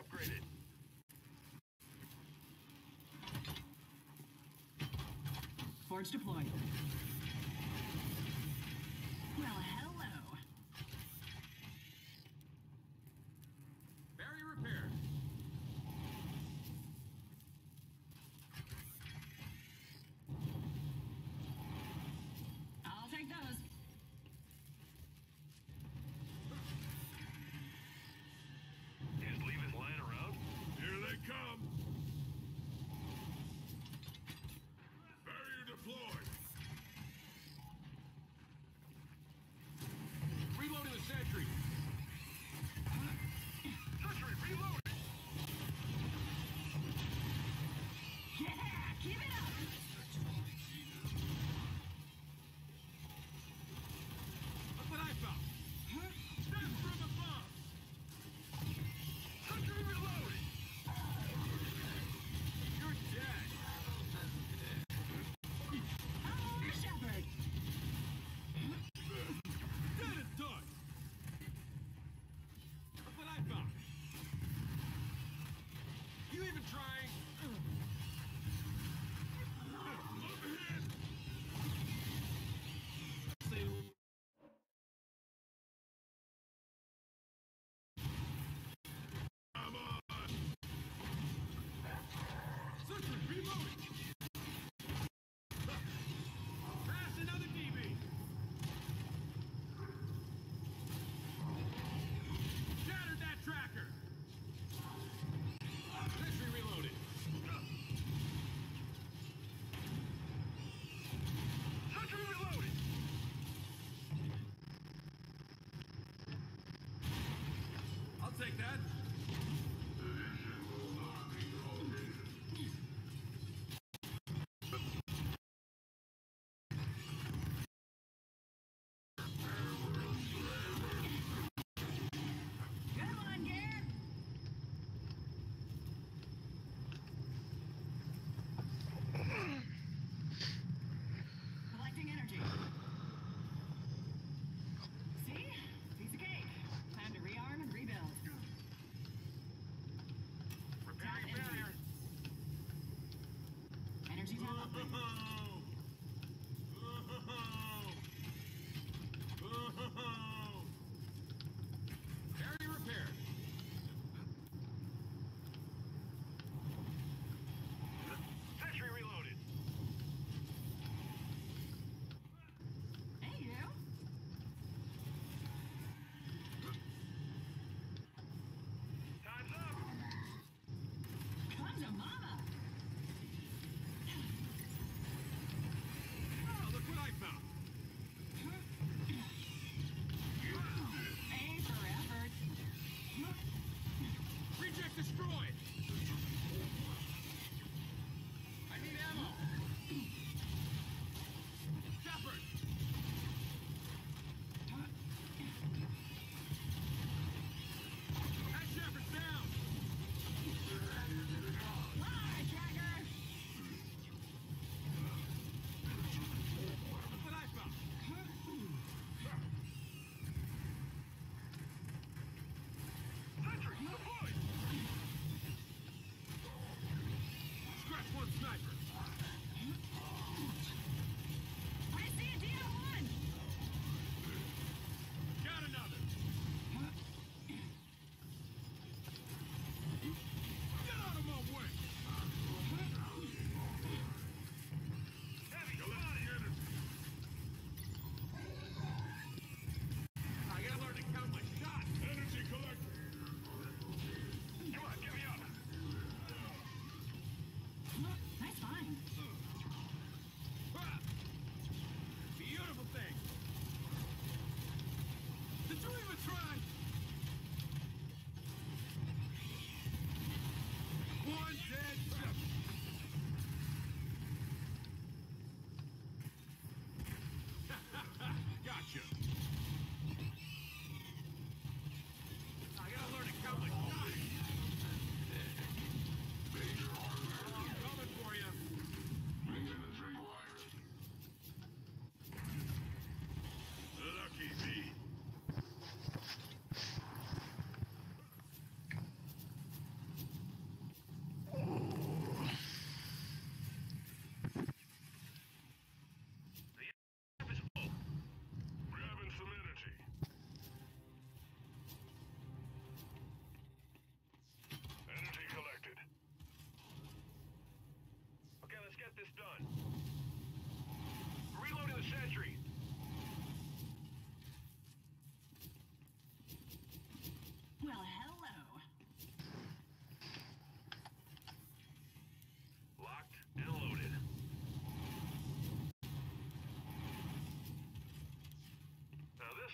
D: upgraded.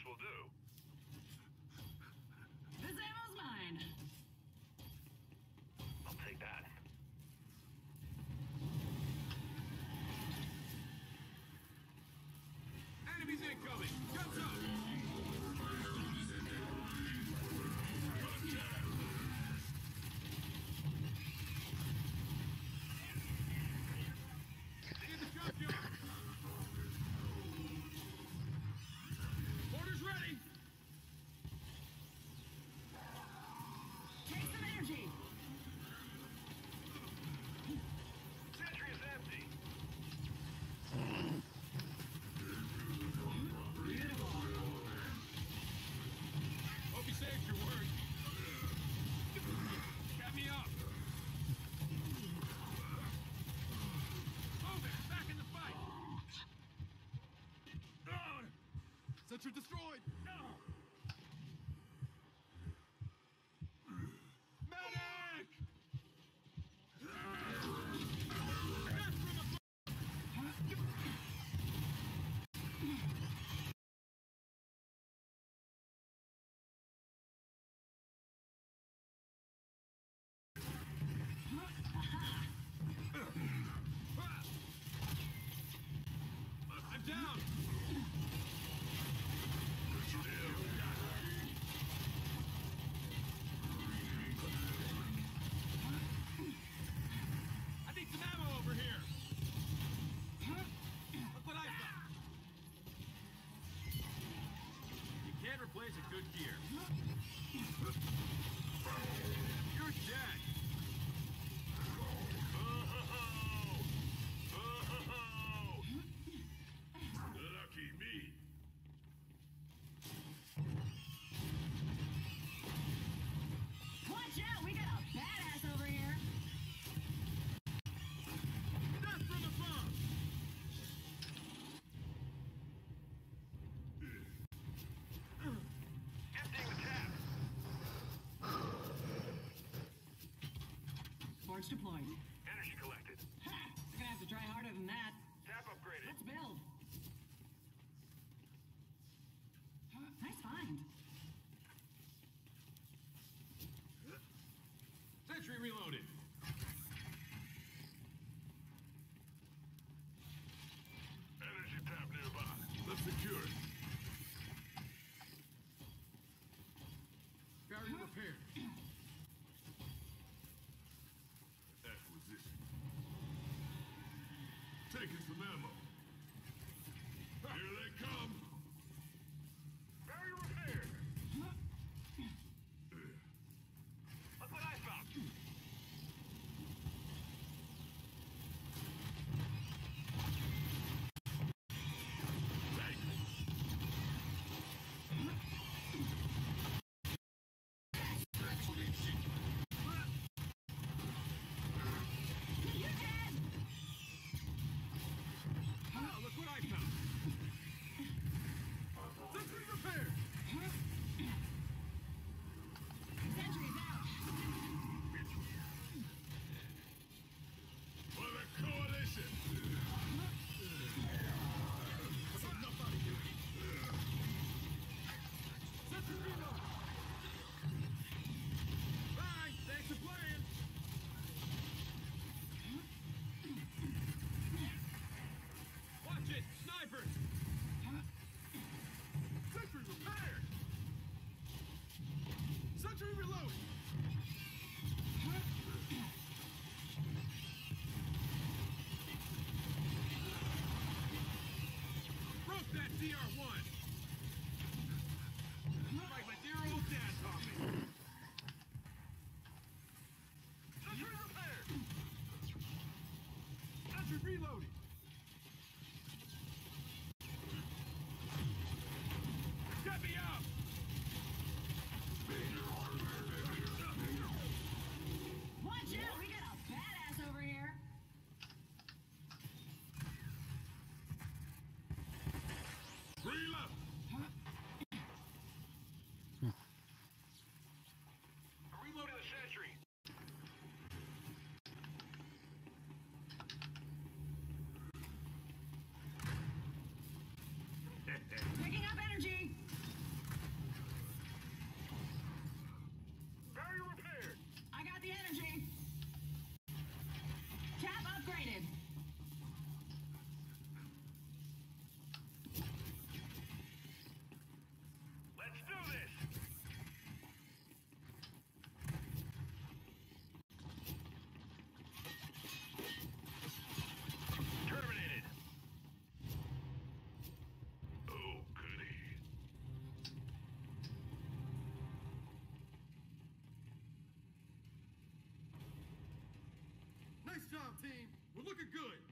C: Will do. Sentry
H: destroyed. plays
A: a good gear.
C: Force deployed.
A: CR1. job, team. We're looking good.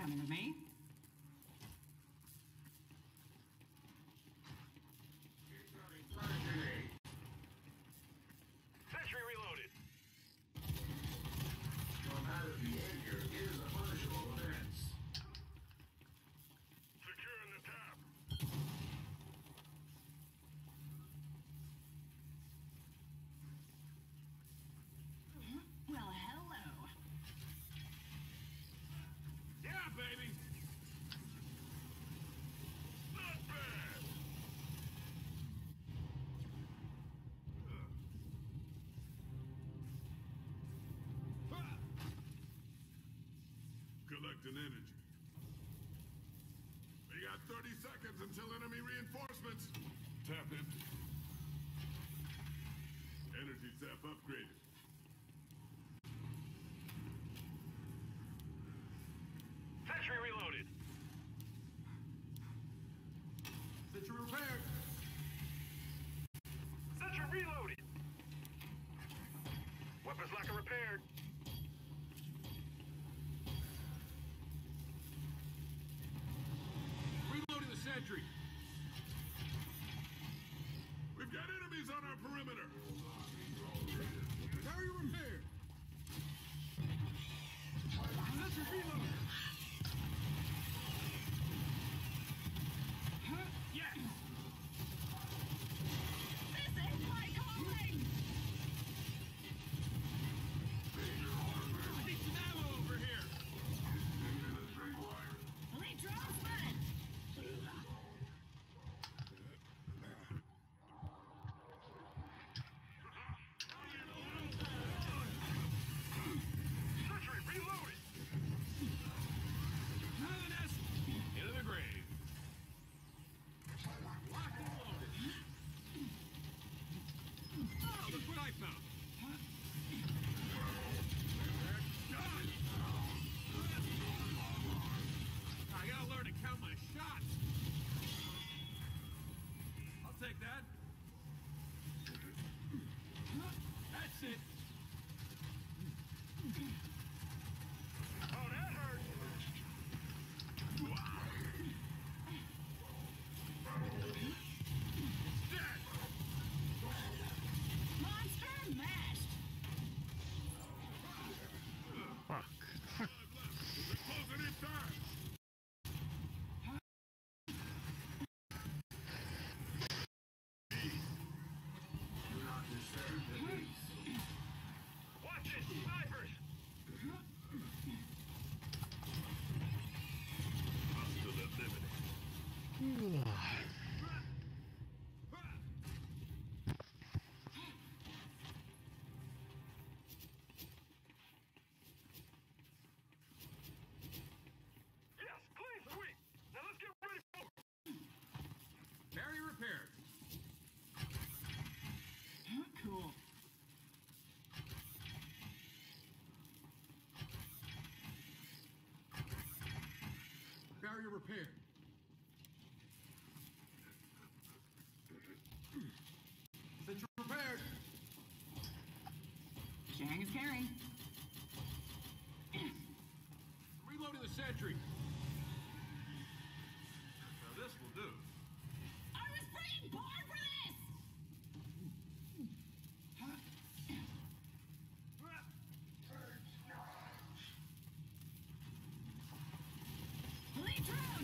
I: câmera,
J: vem. in
I: energy.
B: We got 30 seconds until enemy reinforcements. Tap him. Energy tap upgraded.
C: Factory reloaded.
D: Sentry repaired.
C: Sentry reloaded. Weapons locker repaired.
D: barrier repaired.
K: Attack!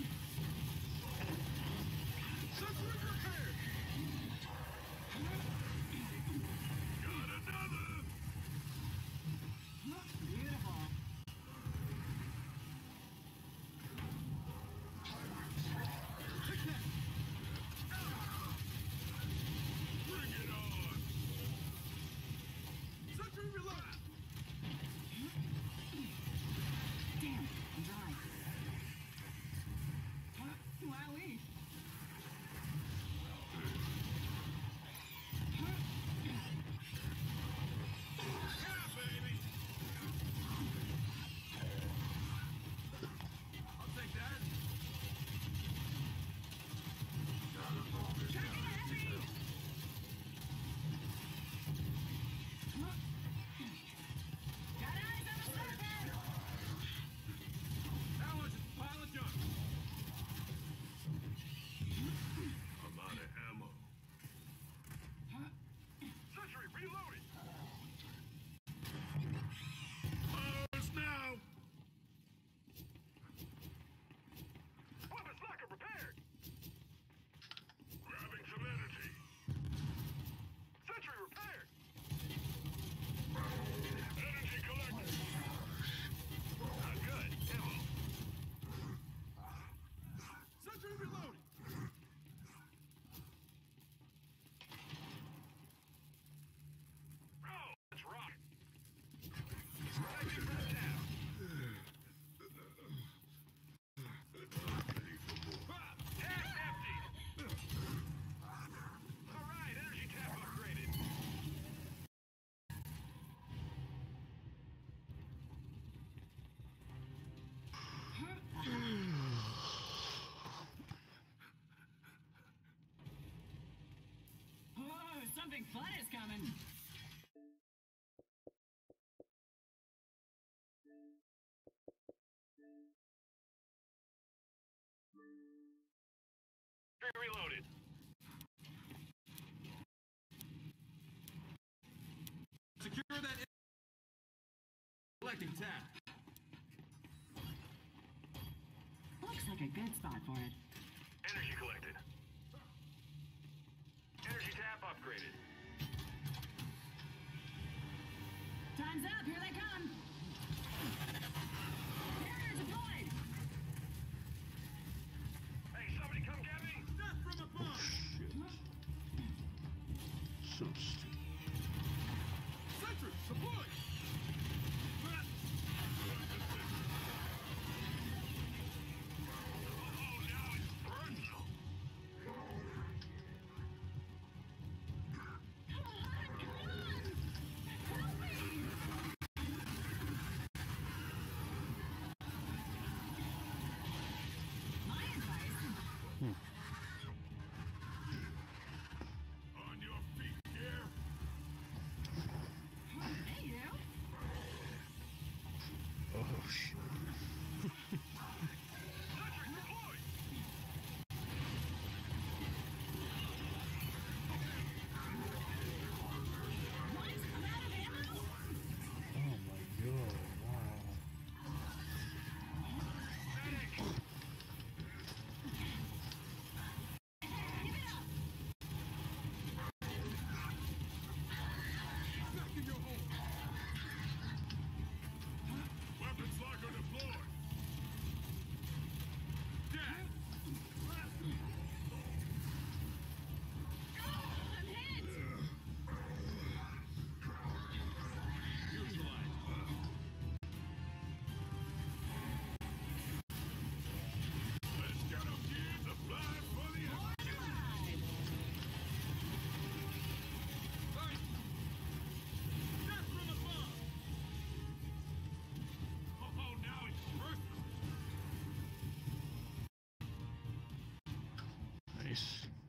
D: Something fun is coming.
A: Reloaded.
C: Secure that. Collecting tap.
D: Looks like a good spot for it. Time's up. Here they come.
L: Oh,
B: shit. Peace.